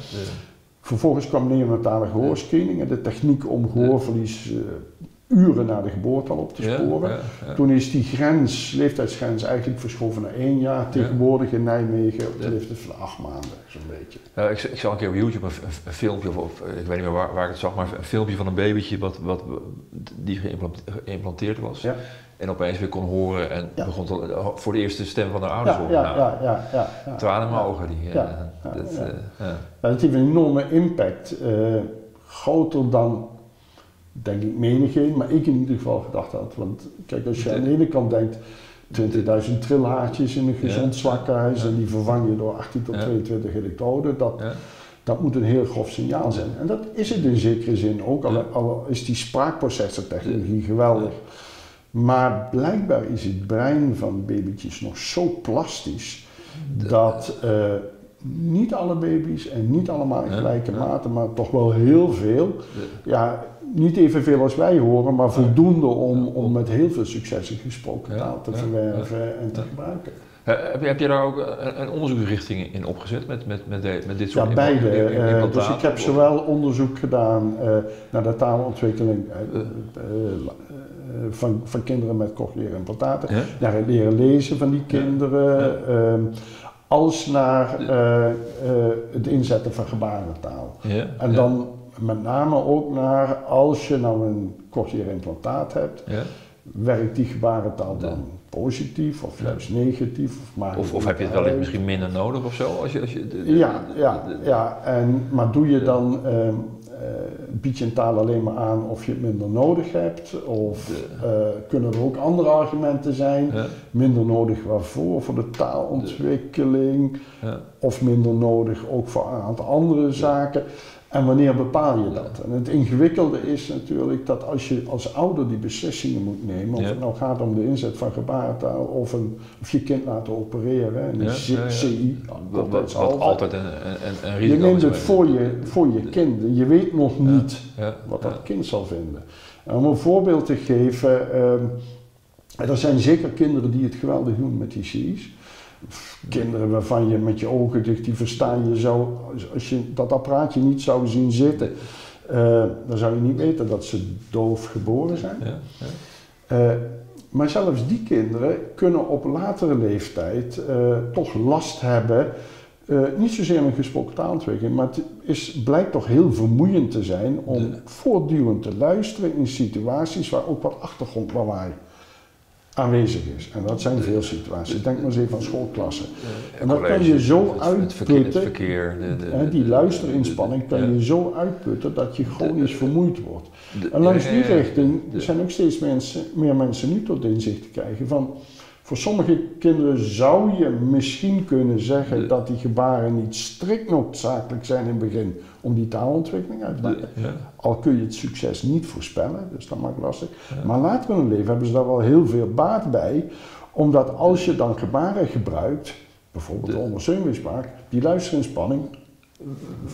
Vervolgens kwam neonatale gehoorscreening en de techniek om gehoorverlies uren na de geboorte al op te sporen. Toen is die grens, leeftijdsgrens eigenlijk verschoven naar één jaar. Tegenwoordig in Nijmegen op de leeftijd van acht maanden, zo'n beetje. Ik, ik zag een keer op YouTube een, filmpje, of, ik weet niet meer waar, waar, ik het zag, maar een filmpje van een babytje wat, wat, die geïmplanteerd was. En opeens weer kon horen en begon te, voor de eerste stem van haar ouders horen. Ja, ja, ja, ja, Tranen in mijn ogen. Die, ja, dat, uh, dat heeft een enorme impact. Uh, groter dan denk ik menigeen, maar ik in ieder geval gedacht had. Want kijk, als je aan de ene kant denkt 20.000 trilhaartjes in een gezond zwakhuis en die vervang je door 18 tot 22 elektroden, dat, dat moet een heel grof signaal zijn. En dat is het in zekere zin ook, al, al is die spraakprocessortechnologie geweldig. Maar blijkbaar is het brein van babytjes nog zo plastisch dat uh, niet alle baby's en niet allemaal in gelijke mate, maar toch wel heel veel, ja, niet evenveel als wij horen, maar voldoende om, om met heel veel succes een gesproken taal te verwerven en te gebruiken. Heb je, heb je daar ook een, een onderzoeksrichting in opgezet met, met, met, de, met dit soort Ja, beide. Uh, dus ik heb zowel onderzoek gedaan uh, naar de taalontwikkeling uh, van, van kinderen met cochleaire implantaten, naar het leren lezen van die kinderen, ehm, als naar het inzetten van gebarentaal. En dan met name ook naar als je nou een cochleaire implantaat hebt, ja. werkt die gebarentaal dan positief of juist negatief? Of, of, of heb je het wellicht misschien minder nodig of zo? Als je, als je ja, ja, ja en, maar doe je dan, uh, bied je een taal alleen maar aan of je het minder nodig hebt? Of uh, kunnen er ook andere argumenten zijn? Minder nodig waarvoor? Voor de taalontwikkeling? Ja. Of minder nodig ook voor een aantal andere zaken? En wanneer bepaal je dat? En het ingewikkelde is natuurlijk dat als je als ouder die beslissingen moet nemen, of het nou gaat om de inzet van gebarentaal of, een, of je kind laten opereren, en ja, CI, wat, wat, altijd een, een, een risico Je neemt het voor je, voor je kind. Je weet nog niet wat dat kind zal vinden. En om een voorbeeld te geven, um, er zijn zeker kinderen die het geweldig doen met die CI's kinderen waarvan je met je ogen dicht, die verstaan je zo, als je dat apparaatje niet zou zien zitten, uh, dan zou je niet weten dat ze doof geboren zijn. Ja, ja. Uh, maar zelfs die kinderen kunnen op latere leeftijd uh, toch last hebben, niet zozeer een gesproken taalontwikkeling, maar het is, blijkt toch heel vermoeiend te zijn om voortdurend te luisteren in situaties waar ook wat achtergrond lawaai aanwezig is. En dat zijn veel situaties. Denk maar eens even aan schoolklassen. En dat kan je zo uitputten, die luisterinspanning kan je zo uitputten dat je chronisch vermoeid wordt. En langs die richting zijn ook steeds mensen, meer mensen nu tot inzicht te krijgen van voor sommige kinderen zou je misschien kunnen zeggen dat die gebaren niet strikt noodzakelijk zijn in het begin om die taalontwikkeling uit te maken. Al kun je het succes niet voorspellen, dus dat maakt lastig. Maar later in hun leven hebben ze daar wel heel veel baat bij, omdat als je dan gebaren gebruikt, bijvoorbeeld de ondersteuningsspraak, die luisterinspanning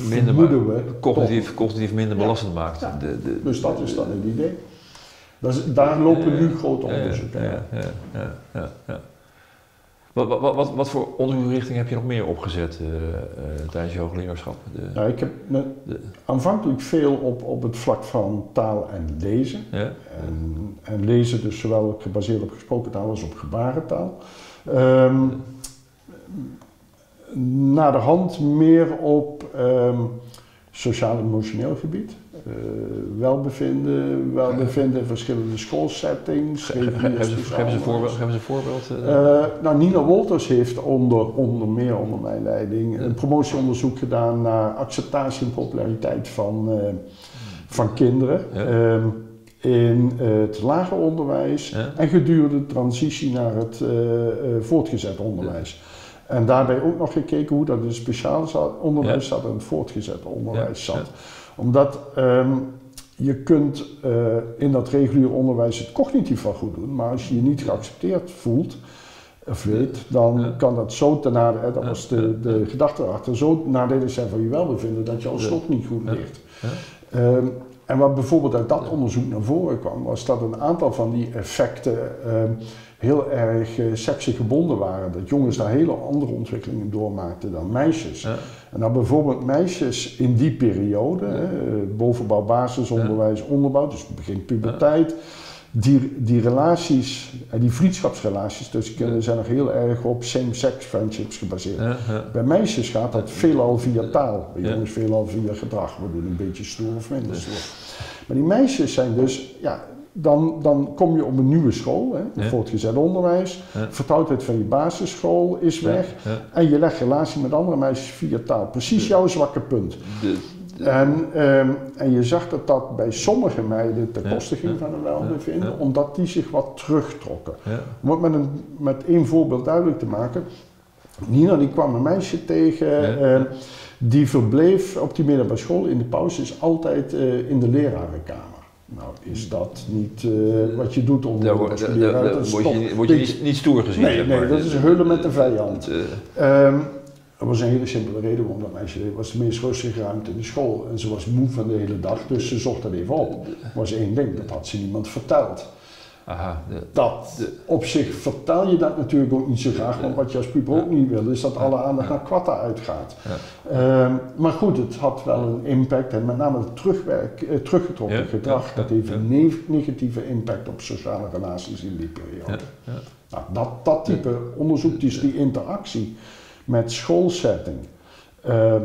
minder we, cognitief, cognitief minder belastend maakt. De, de, dus dat is dan het idee. Dus daar lopen nu grote onderzoeken. Ja, ja, ja, ja, Wat, wat, wat, wat, voor onderzoeksrichting heb je nog meer opgezet uh, uh, tijdens je hoogleraarschap? Nou, ik heb aanvankelijk veel op, op het vlak van taal en lezen. Ja. En, en, lezen dus zowel gebaseerd op gesproken taal als op gebarentaal. Um, naar de hand meer op um, sociaal-emotioneel gebied. Uh, welbevinden, welbevinden in verschillende schoolsettings. Geef, ze, een voorbeeld. Geef ze een voorbeeld uh, nou, Nina Wolters heeft onder, onder meer onder mijn leiding een promotieonderzoek gedaan naar acceptatie en populariteit van, uh, van kinderen. Ja. Um, in het lager onderwijs ja. en gedurende de transitie naar het voortgezet onderwijs. En daarbij ook nog gekeken hoe dat in het speciaal onderwijs zat en het voortgezet onderwijs zat omdat ehm, je kunt uh, in dat reguliere onderwijs het cognitief wel goed doen, maar als je je niet geaccepteerd voelt of weet, dan kan dat zo ten nadele, dat was de, de gedachte erachter, zo nadelig zijn van je welbevinden dat je alsnog niet goed leert. Um, en wat bijvoorbeeld uit dat onderzoek naar voren kwam, was dat een aantal van die effecten um, heel erg uh, seksgebonden waren. Dat jongens daar hele andere ontwikkelingen doormaakten dan meisjes. Ja. En nou bijvoorbeeld meisjes in die periode, ja. bovenbouw, basisonderwijs, onderbouw, dus begin puberteit. Die, die relaties, en die vriendschapsrelaties tussen kinderen zijn nog heel erg op same-sex friendships gebaseerd. Bij meisjes gaat dat veelal via taal, bij jongens veelal via gedrag. We doen een beetje stoer of minder stoer. Maar die meisjes zijn dus, ja, dan, dan kom je op een nieuwe school, hè, voortgezet onderwijs. Ja. Vertrouwdheid van je basisschool is weg. En je legt relatie met andere meisjes via taal. Precies jouw zwakke punt. En, um, en je zag dat dat bij sommige meiden ten koste ging van hun welbevinden, omdat die zich wat terugtrokken. Om het met, een, met één voorbeeld duidelijk te maken. Nina die kwam een meisje tegen, uh, die verbleef op die middelbare school in de pauzes altijd uh, in de lerarenkamer. Nou, is dat niet uh, wat je doet om daar, als leraar te Word je, word je niet, niet, stoer gezien? Nee, nee dat is hullen met de vijand. Um, er was een hele simpele reden waarom dat meisje deed. was de meest rustige ruimte in de school. En ze was moe van de hele dag, dus ze zocht dat even op. Er was één ding, dat had ze niemand verteld. Aha, dat, op zich vertel je dat natuurlijk ook niet zo graag, want wat je als puber ook niet wil, is dat alle aandacht naar kwatta uitgaat. Ja. Um, maar goed, het had wel een impact en met name het terugwerk, eh, teruggetrokken gedrag, dat heeft een negatieve impact op sociale relaties in die periode. Nou, dat, dat type onderzoek, dus die interactie met schoolsetting. Uh,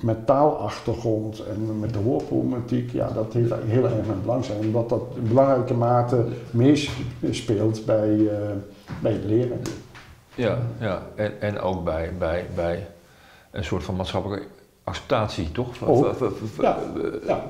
met taalachtergrond en met de hoorproblematiek, ja, dat heeft heel erg met belang zijn, omdat dat in belangrijke mate meespeelt bij, uh, bij het leren. Ja, ja. En, en ook bij, bij, bij een soort van maatschappelijke acceptatie, toch? Ja, ja.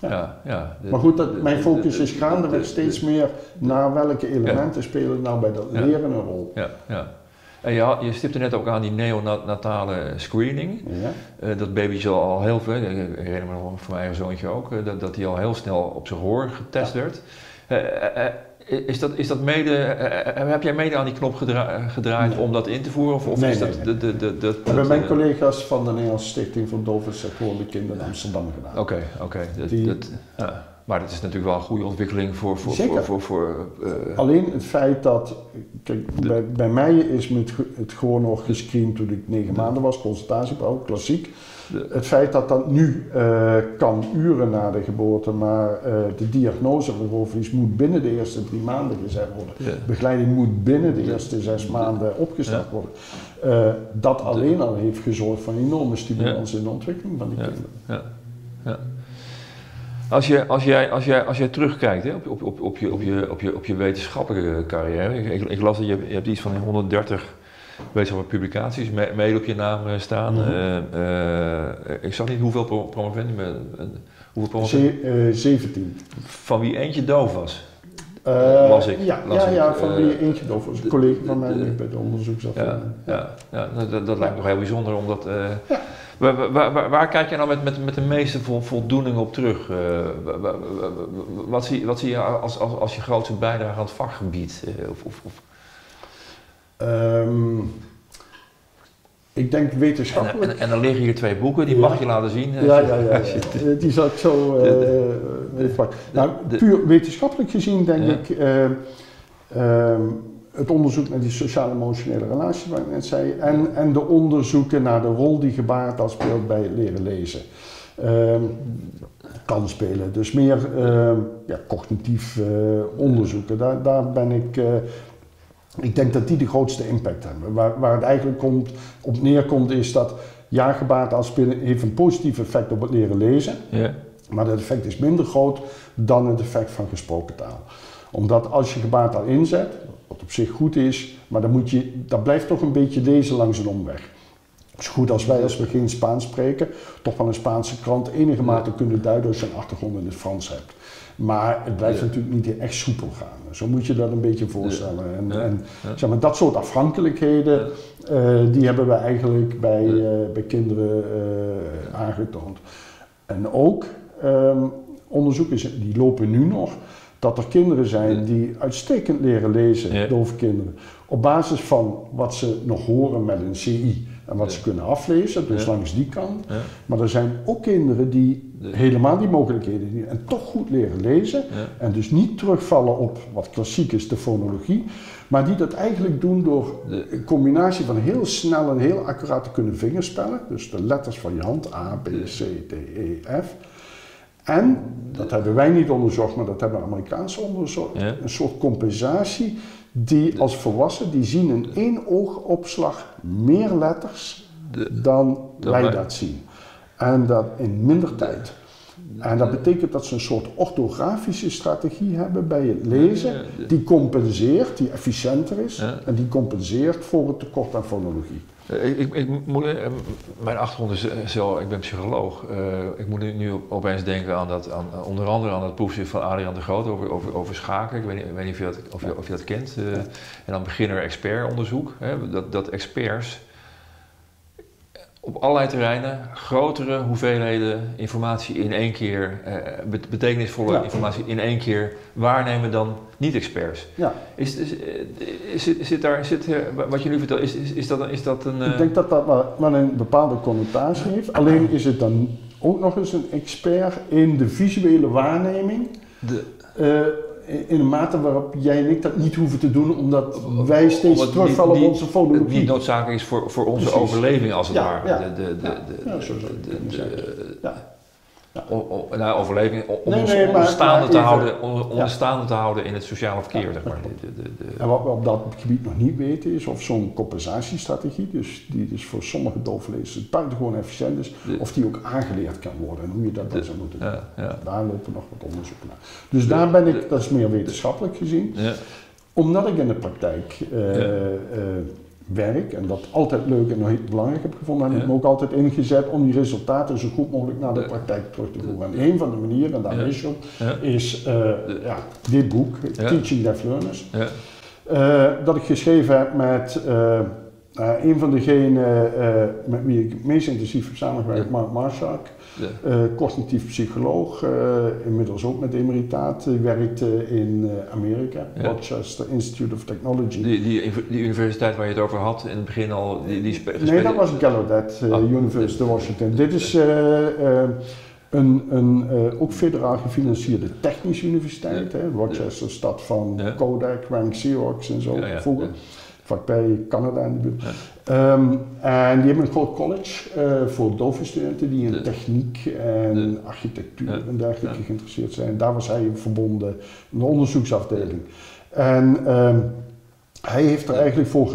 Ja. ja, maar goed, dat, mijn focus is gaandeweg steeds meer naar welke elementen spelen nou bij dat leren een rol. Ja, ja. En je, je stipte net ook aan die neonatale screening. Ja. Uh, dat baby's al heel veel, ik herinner me nog van mijn eigen zoontje ook, uh, dat, dat hij al heel snel op zijn hoor getest werd. Uh, is dat, is dat mede, heb jij mede aan die knop gedraaid om dat in te voeren? Of, of nee, is dat nee, de, de, de, de, hebben mijn collega's van de Nederlandse Stichting voor Dove Sectoren Kinderen in Amsterdam gedaan. Oké, oké. Ja. Maar dat is natuurlijk wel een goede ontwikkeling voor. voor, voor, voor, voor uh, Alleen het feit dat. Kijk, bij, bij, mij is het, het gewoon nog gescreend toen ik negen maanden was, consultatiebouw, klassiek. het feit dat dat nu uh, kan uren na de geboorte, maar uh, de diagnose van hoofdvlies moet binnen de eerste drie maanden gezet worden. Ja. Begeleiding moet binnen de eerste zes maanden opgestart worden. dat alleen al heeft gezorgd voor een enorme stimulans in de ontwikkeling van die kinderen. Als, je, als, jij, als, jij, als jij terugkijkt hè, op, op, op, je, op, je, op, je, op je wetenschappelijke carrière, ik, ik, las dat je, je hebt iets van 130 wetenschappelijke publicaties mede op je naam eh, staan. Mm ik zag niet hoeveel pro promovendi, hoeveel promovendi? 17. Van wie eentje doof was. Uh, las ik. Ja, las ja, ja van wie eentje doof was. Een collega van mij die bij de onderzoek zat. Ja, ja, ja dat, dat, lijkt me nog heel bijzonder, omdat... Ja. Waar, waar, waar, kijk je nou met, met, met de meeste voldoening op terug? Uh, wat, zie, wat zie je als, als, als je grootste bijdrage aan het vakgebied? Uh, of, of, of? Um, ik denk wetenschappelijk. En, en, dan liggen hier twee boeken, die mag je laten zien. Ja, ja, ja. ja, ja. die ik zo <laughs> uh, Nou, puur wetenschappelijk gezien denk ik. Uh, het onderzoek naar die sociaal-emotionele relaties, wat ik net zei, en, en de onderzoeken naar de rol die gebarentaal speelt bij het leren lezen. Um, kan spelen. Dus meer uh, ja, cognitief uh, onderzoeken. Daar, daar ben ik. Uh, ik denk dat die de grootste impact hebben. Waar, waar het eigenlijk komt, op neerkomt, is dat ja, gebarentaal spelen heeft een positief effect op het leren lezen. Ja. Maar dat effect is minder groot dan het effect van gesproken taal. Omdat als je gebarentaal inzet, wat op zich goed is, maar dan moet je, dat blijft toch een beetje lezen langs een omweg. Het is goed als wij, als we geen Spaans spreken, toch van een Spaanse krant enige mate kunnen duiden als je een achtergrond in het Frans hebt. Maar het blijft natuurlijk niet echt soepel gaan. Zo moet je dat een beetje voorstellen. En, en zeg maar, dat soort afhankelijkheden, uh, die hebben we eigenlijk bij, uh, bij kinderen uh, aangetoond. En ook um, onderzoeken, die lopen nu nog, dat er kinderen zijn die uitstekend leren lezen, ja. dove kinderen, op basis van wat ze nog horen met een CI en wat ze kunnen aflezen, dus langs die kant. Maar er zijn ook kinderen die helemaal die mogelijkheden niet en toch goed leren lezen en dus niet terugvallen op wat klassiek is, de fonologie, maar die dat eigenlijk doen door een combinatie van heel snel en heel accuraat te kunnen vingerspellen, dus de letters van je hand, A, B, C, D, E, F. En, dat hebben wij niet onderzocht, maar dat hebben Amerikaanse onderzocht, een soort compensatie die als volwassenen, die zien in één oogopslag meer letters dan wij dat zien. En dat in minder tijd. En dat betekent dat ze een soort orthografische strategie hebben bij het lezen, die compenseert, die efficiënter is en die compenseert voor het tekort aan fonologie. Ik, ik, ik moet, eh, mijn achtergrond is eh, zo, ik ben psycholoog. Ik moet nu opeens denken aan dat, aan, onder andere aan het proefschrift van Adriaan de Groot over, over, over schaken. Ik weet niet, weet niet of, je dat, of, je, of je dat kent. En dan beginner-expert onderzoek. Hè, dat, dat experts op allerlei terreinen grotere hoeveelheden informatie in één keer, uh, betekenisvolle informatie in één keer waarnemen dan niet-experts. Ja. Is, is, is, zit daar, zit, eh, wat je nu vertelt, is, is, is, dat, is dat een... Ik denk dat dat wel een bepaalde connotatie heeft. Alleen is het dan ook nog eens een expert in de visuele waarneming. De, in een mate waarop jij en ik dat niet hoeven te doen, omdat wij steeds terugvallen op onze fonologie. Het niet noodzakelijk is voor, voor onze overleving, als het ware. Ja, de, de, de, ja, zo zou ja nou, overleving, om nee, nee, ons staande, te houden, om, te houden in het sociale verkeer. zeg maar. De, de, de, en wat we op dat gebied nog niet weten is of zo'n compensatiestrategie, dus die dus voor sommige dooflezers buitengewoon efficiënt is, of die ook aangeleerd kan worden en hoe je dat dan zou moeten doen. Daar lopen nog wat onderzoeken naar. Dus daar ben ik, dat is meer wetenschappelijk gezien, omdat ik in de praktijk uh, uh, werk en dat altijd leuk en heel belangrijk heb gevonden, heb ik me ook altijd ingezet om die resultaten zo goed mogelijk naar de praktijk terug te voeren. En een van de manieren, en daar is je op, is uh, ja, dit boek, Teaching Deaf Learners, uh, dat ik geschreven heb met uh, een van degenen met wie ik het meest intensief heb samengewerkt, Mark Marshak. Ja. Uh, cognitief psycholoog, uh, inmiddels ook met emeritaat, uh, werkte in Amerika, ja. Rochester Institute of Technology. Die, die, die, universiteit waar je het over had in het begin al, die, die Nee, dat was Gallaudet oh. University of Washington. Dit is een, een ook federaal gefinancierde technische universiteit, hè? Rochester, stad van Kodak, Rank Xerox en zo vroeger vlakbij Canada in de buurt. Ehm, en die hebben een college uh, voor dove studenten die in techniek en architectuur en dergelijke geïnteresseerd zijn. Daar was hij verbonden, een onderzoeksafdeling. En um, hij heeft er eigenlijk voor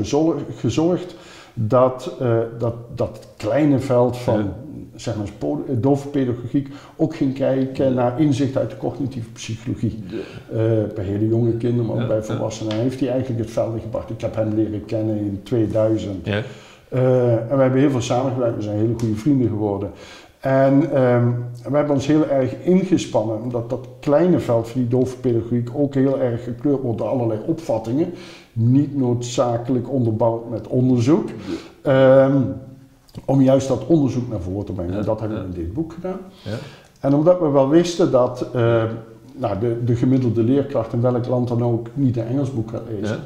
gezorgd dat, uh, dat dat kleine veld van zeg maar, dove pedagogiek ook ging kijken naar inzicht uit de cognitieve psychologie. Uh, bij hele jonge kinderen, maar ook bij volwassenen. heeft hij eigenlijk het veld gebracht. Ik heb hem leren kennen in 2000. Ja. Uh, en we hebben heel veel samengewerkt, we zijn hele goede vrienden geworden. En um, we hebben ons heel erg ingespannen, omdat dat kleine veld van die dove pedagogiek ook heel erg gekleurd wordt door allerlei opvattingen. Niet noodzakelijk onderbouwd met onderzoek. Um, om juist dat onderzoek naar voren te brengen. en dat hebben we in dit boek gedaan. Ja. En omdat we wel wisten dat uh, nou, de, de, gemiddelde leerkracht in welk land dan ook niet een Engels boek gaat lezen.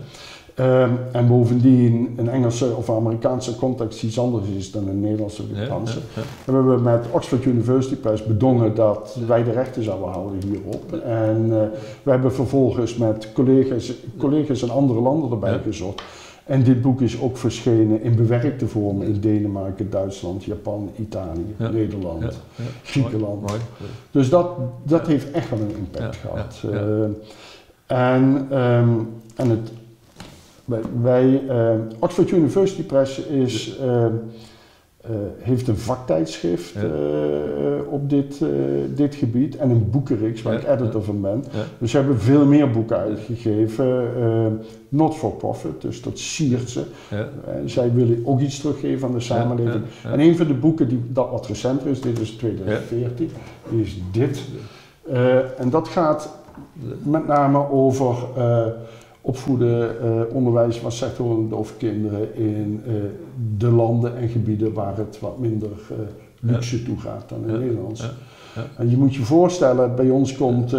Um, en bovendien een Engelse of Amerikaanse context iets anders is dan een Nederlandse of Japanse. Hebben we met Oxford University Press bedongen dat wij de rechten zouden houden hierop. En uh, we hebben vervolgens met collega's, collega's in andere landen erbij gezocht. En dit boek is ook verschenen in bewerkte vorm in Denemarken, Duitsland, Japan, Italië, Nederland, ja. Griekenland. Mooi. Dus dat, dat heeft echt wel een impact gehad. Uh, en, um, en het, wij, wij uh, Oxford University Press is uh, heeft een vaktijdschrift ja. uh, op dit, uh, dit gebied en een boekenreeks waar ik editor van ben. Dus ze hebben veel meer boeken uitgegeven, not for profit, dus dat siert ze. zij willen ook iets teruggeven aan de samenleving. En een van de boeken die dat wat recenter is, dit is 2014, is dit. en dat gaat met name over opvoeden, uh, onderwijs van sectorend over kinderen in uh, de landen en gebieden waar het wat minder uh, luxe toe gaat dan in ja. Nederland. Ja. En je moet je voorstellen, bij ons komt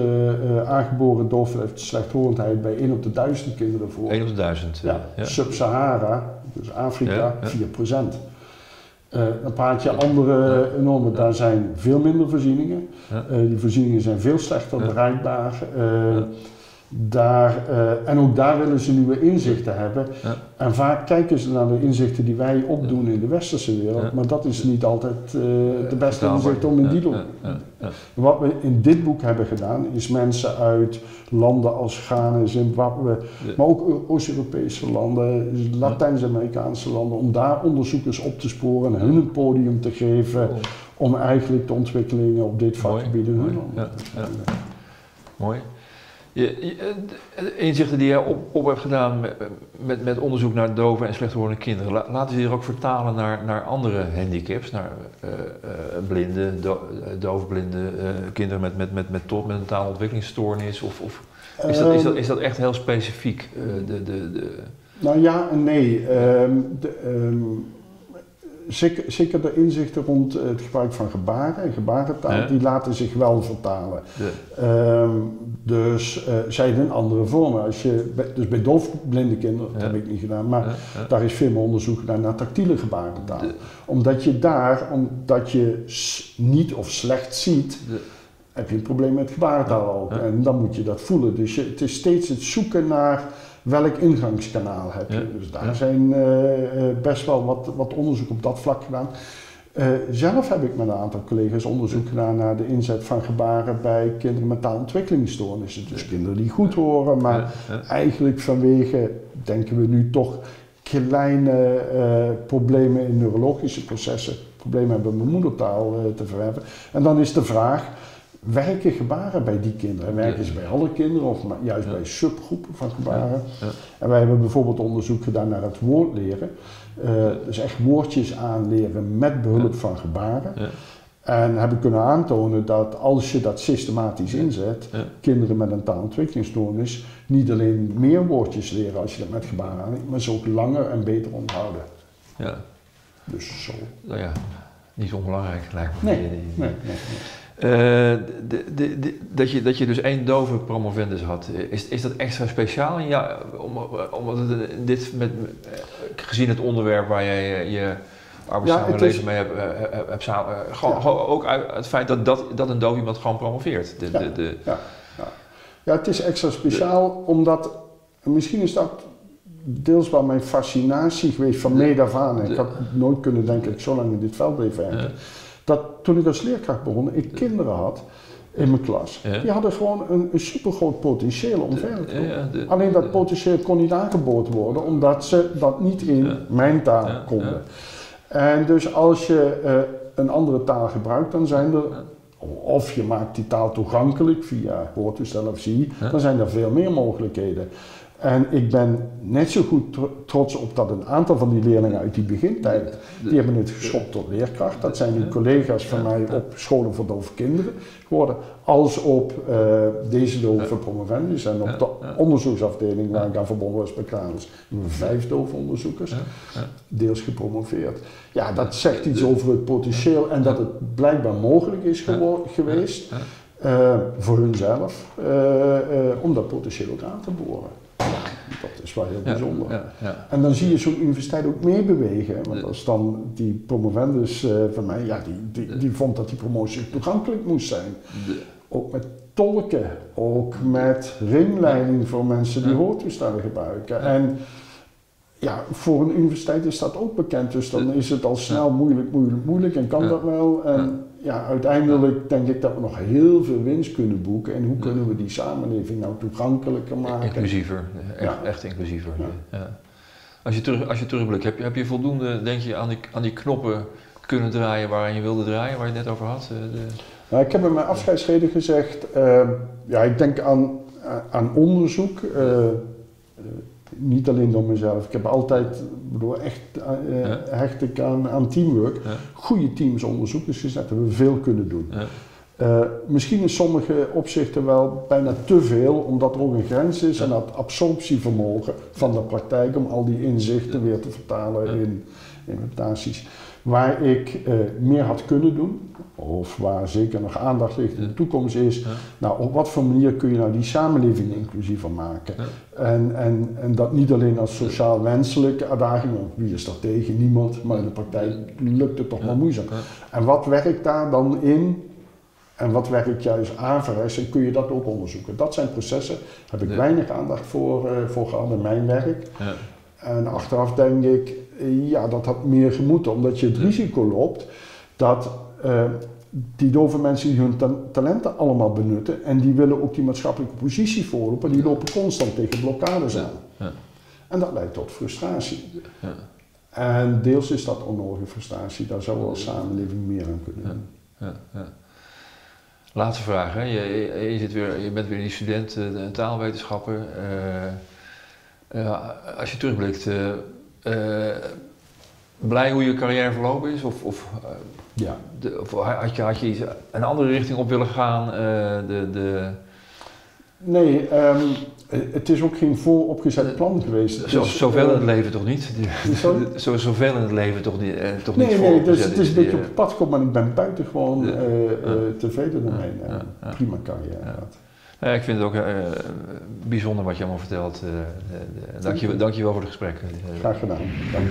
aangeboren doof slechthorendheid bij 1 op de 1000 kinderen voor. 1 op de 1000, ja. Sub-Sahara, dus Afrika, 4 procent. een paar andere normen, daar zijn veel minder voorzieningen. die voorzieningen zijn veel slechter bereikbaar. Daar, uh, en ook daar willen ze nieuwe inzichten hebben. Ja. En vaak kijken ze naar de inzichten die wij opdoen in de westerse wereld, ja. maar dat is niet altijd uh, de beste inzicht om in die doen. Wat we in dit boek hebben gedaan, is mensen uit landen als Ghana, Zimbabwe, maar ook Oost-Europese landen, Latijns-Amerikaanse landen, om daar onderzoekers op te sporen en hun een podium te geven om eigenlijk de ontwikkelingen op dit vakgebied in hun landen te Mooi. Je, inzichten die je op, op hebt gedaan met, met, met, onderzoek naar dove en slechthorende kinderen, laten ze hier ook vertalen naar, naar andere handicaps, naar uh, uh, blinde, do, doofblinde uh, kinderen met, met, met, met, tot, met een taalontwikkelingsstoornis? Of, of is, dat, is, dat, is dat echt heel specifiek? de, de, de... Nou ja en nee. Um, de, um, zeker, zeker de inzichten rond het gebruik van gebaren en gebarentaal, die laten zich wel vertalen. Um, dus uh, zij in andere vormen. Als je, dus bij doofblinde kinderen, dat heb ik niet gedaan, maar daar is veel meer onderzoek gedaan naar tactiele gebarentaal. Omdat je daar, omdat je niet of slecht ziet, heb je een probleem met gebarentaal ook. En dan moet je dat voelen. Dus je, het is steeds het zoeken naar welk ingangskanaal heb je. Dus daar zijn uh, best wel wat, wat onderzoek op dat vlak gedaan. Uh, zelf heb ik met een aantal collega's onderzoek gedaan naar de inzet van gebaren bij kinderen met taalontwikkelingsstoornissen. Dus kinderen die goed horen, maar eigenlijk vanwege, denken we nu toch, kleine uh, problemen in neurologische processen, problemen hebben met moedertaal uh, te verwerven. En dan is de vraag, werken gebaren bij die kinderen? Werken ze bij alle kinderen of juist bij subgroepen van gebaren? En wij hebben bijvoorbeeld onderzoek gedaan naar het woordleren. Uh, dus echt woordjes aanleren met behulp van gebaren. En hebben kunnen aantonen dat als je dat systematisch inzet, kinderen met een taalontwikkelingsstoornis niet alleen meer woordjes leren als je dat met gebaren aanleert, maar ze ook langer en beter onthouden. Ja. Dus zo. Nou ja, niet zo belangrijk lijkt me. Nee, nee, nee. nee. Uh, de, de, de, dat, je, dat je dus één dove promovendus had, is, is dat extra speciaal? Ja, omdat het dit met, gezien het onderwerp waar jij je arbeidssamenleving ja, mee hebt, hebt, hebt samen, gewoon, ook uit het feit dat, dat, dat een doof iemand gewoon promoveert. De, ja, de, ja, ja. ja, het is extra speciaal omdat, misschien is dat deels wel mijn fascinatie geweest van meet af aan. Ik had nooit kunnen denken dat ik zo lang in dit veld bleef werken. Dat toen ik als leerkracht begon, ik kinderen had in mijn klas. Die hadden gewoon een, een supergroot potentieel om verder te komen. Alleen dat potentieel kon niet aangeboden worden, omdat ze dat niet in mijn taal konden. En dus als je uh, een andere taal gebruikt, dan zijn er, of je maakt die taal toegankelijk via woordtoestel of zie, dan zijn er veel meer mogelijkheden. En ik ben net zo goed trots op dat een aantal van die leerlingen uit die begintijd, die hebben het geschopt tot leerkracht. Dat zijn nu collega's van mij op scholen voor dove kinderen geworden, als op uh, deze dove promovendus en op de onderzoeksafdeling waar ik aan verbonden was bij Kranus. Vijf dove onderzoekers, deels gepromoveerd. Ja, dat zegt iets over het potentieel en dat het blijkbaar mogelijk is geweest. Uh, voor hunzelf, uh, om dat potentieel ook aan te boren dat is wel heel bijzonder. Ja, ja, En dan zie je zo'n universiteit ook meebewegen. Want als dan die promovendus uh, van mij, ja, die, die, die vond dat die promotie toegankelijk moest zijn. Ook met tolken, ook met ringleiding voor mensen die hoortoestellen gebruiken. En ja, voor een universiteit is dat ook bekend, dus dan is het al snel moeilijk, moeilijk, moeilijk en kan dat wel. En ja, uiteindelijk denk ik dat we nog heel veel winst kunnen boeken. En hoe kunnen we die samenleving nou toegankelijker maken? Inclusiever, echt, echt inclusiever. Ja. Als, je terug, als je terugblikt, heb je, heb je voldoende, denk je, aan die, aan die knoppen kunnen draaien waaraan je wilde draaien, waar je het net over had? Eh, de... Nou, ik heb in mijn afscheidsreden gezegd, uh, ja, ik denk aan, aan onderzoek. Uh, niet alleen door mezelf. Ik heb altijd, bedoel, echt uh, hecht ik aan, aan teamwork. Goede teams onderzoekers gezet, hebben we veel kunnen doen. Ja. Uh, misschien in sommige opzichten wel bijna te veel, omdat er ook een grens is en dat absorptievermogen van de praktijk om al die inzichten weer te vertalen in implementaties. Waar ik uh, meer had kunnen doen, of waar zeker nog aandacht ligt in de toekomst, is nou, op wat voor manier kun je nou die samenleving inclusiever maken. En, en, en dat niet alleen als sociaal wenselijke uitdaging, want wie is daar tegen? Niemand, maar in de praktijk lukt het toch wel moeizaam. En wat werkt daar dan in? En wat werkt juist averechts en kun je dat ook onderzoeken? Dat zijn processen, daar heb ik weinig aandacht voor, uh, voor gehad in mijn werk. Ja. En achteraf denk ik, ja, dat had meer gemoeten, omdat je het risico loopt dat uh, die dove mensen hun talenten allemaal benutten en die willen ook die maatschappelijke positie voorlopen, die lopen constant tegen blokkades aan. Ja. En dat leidt tot frustratie. Ja. En deels is dat onnodige frustratie, daar zouden we als samenleving meer aan kunnen doen. Laatste vraag, hè? Je, je, zit weer, je bent weer die student uh, taalwetenschappen. Uh, als je terugblikt, blij hoe je carrière verlopen is? Of, of, uh, ja. de, of had, je, had je een andere richting op willen gaan? Uh, de, de... Nee, um, het is ook geen vooropgezet plan geweest. Zo, zoveel in het leven toch niet? <laughs> Zo, zoveel in het leven toch niet? Eh, toch nee, niet nee, dus het is een beetje op het pad gekomen, maar ik ben buitengewoon ja. uh, tevreden ermee. Ja. Prima carrière gehad. Ja, ik vind het ook uh, bijzonder wat je allemaal vertelt. Uh, dank, je, dank je wel voor het gesprek. Graag gedaan. Dank.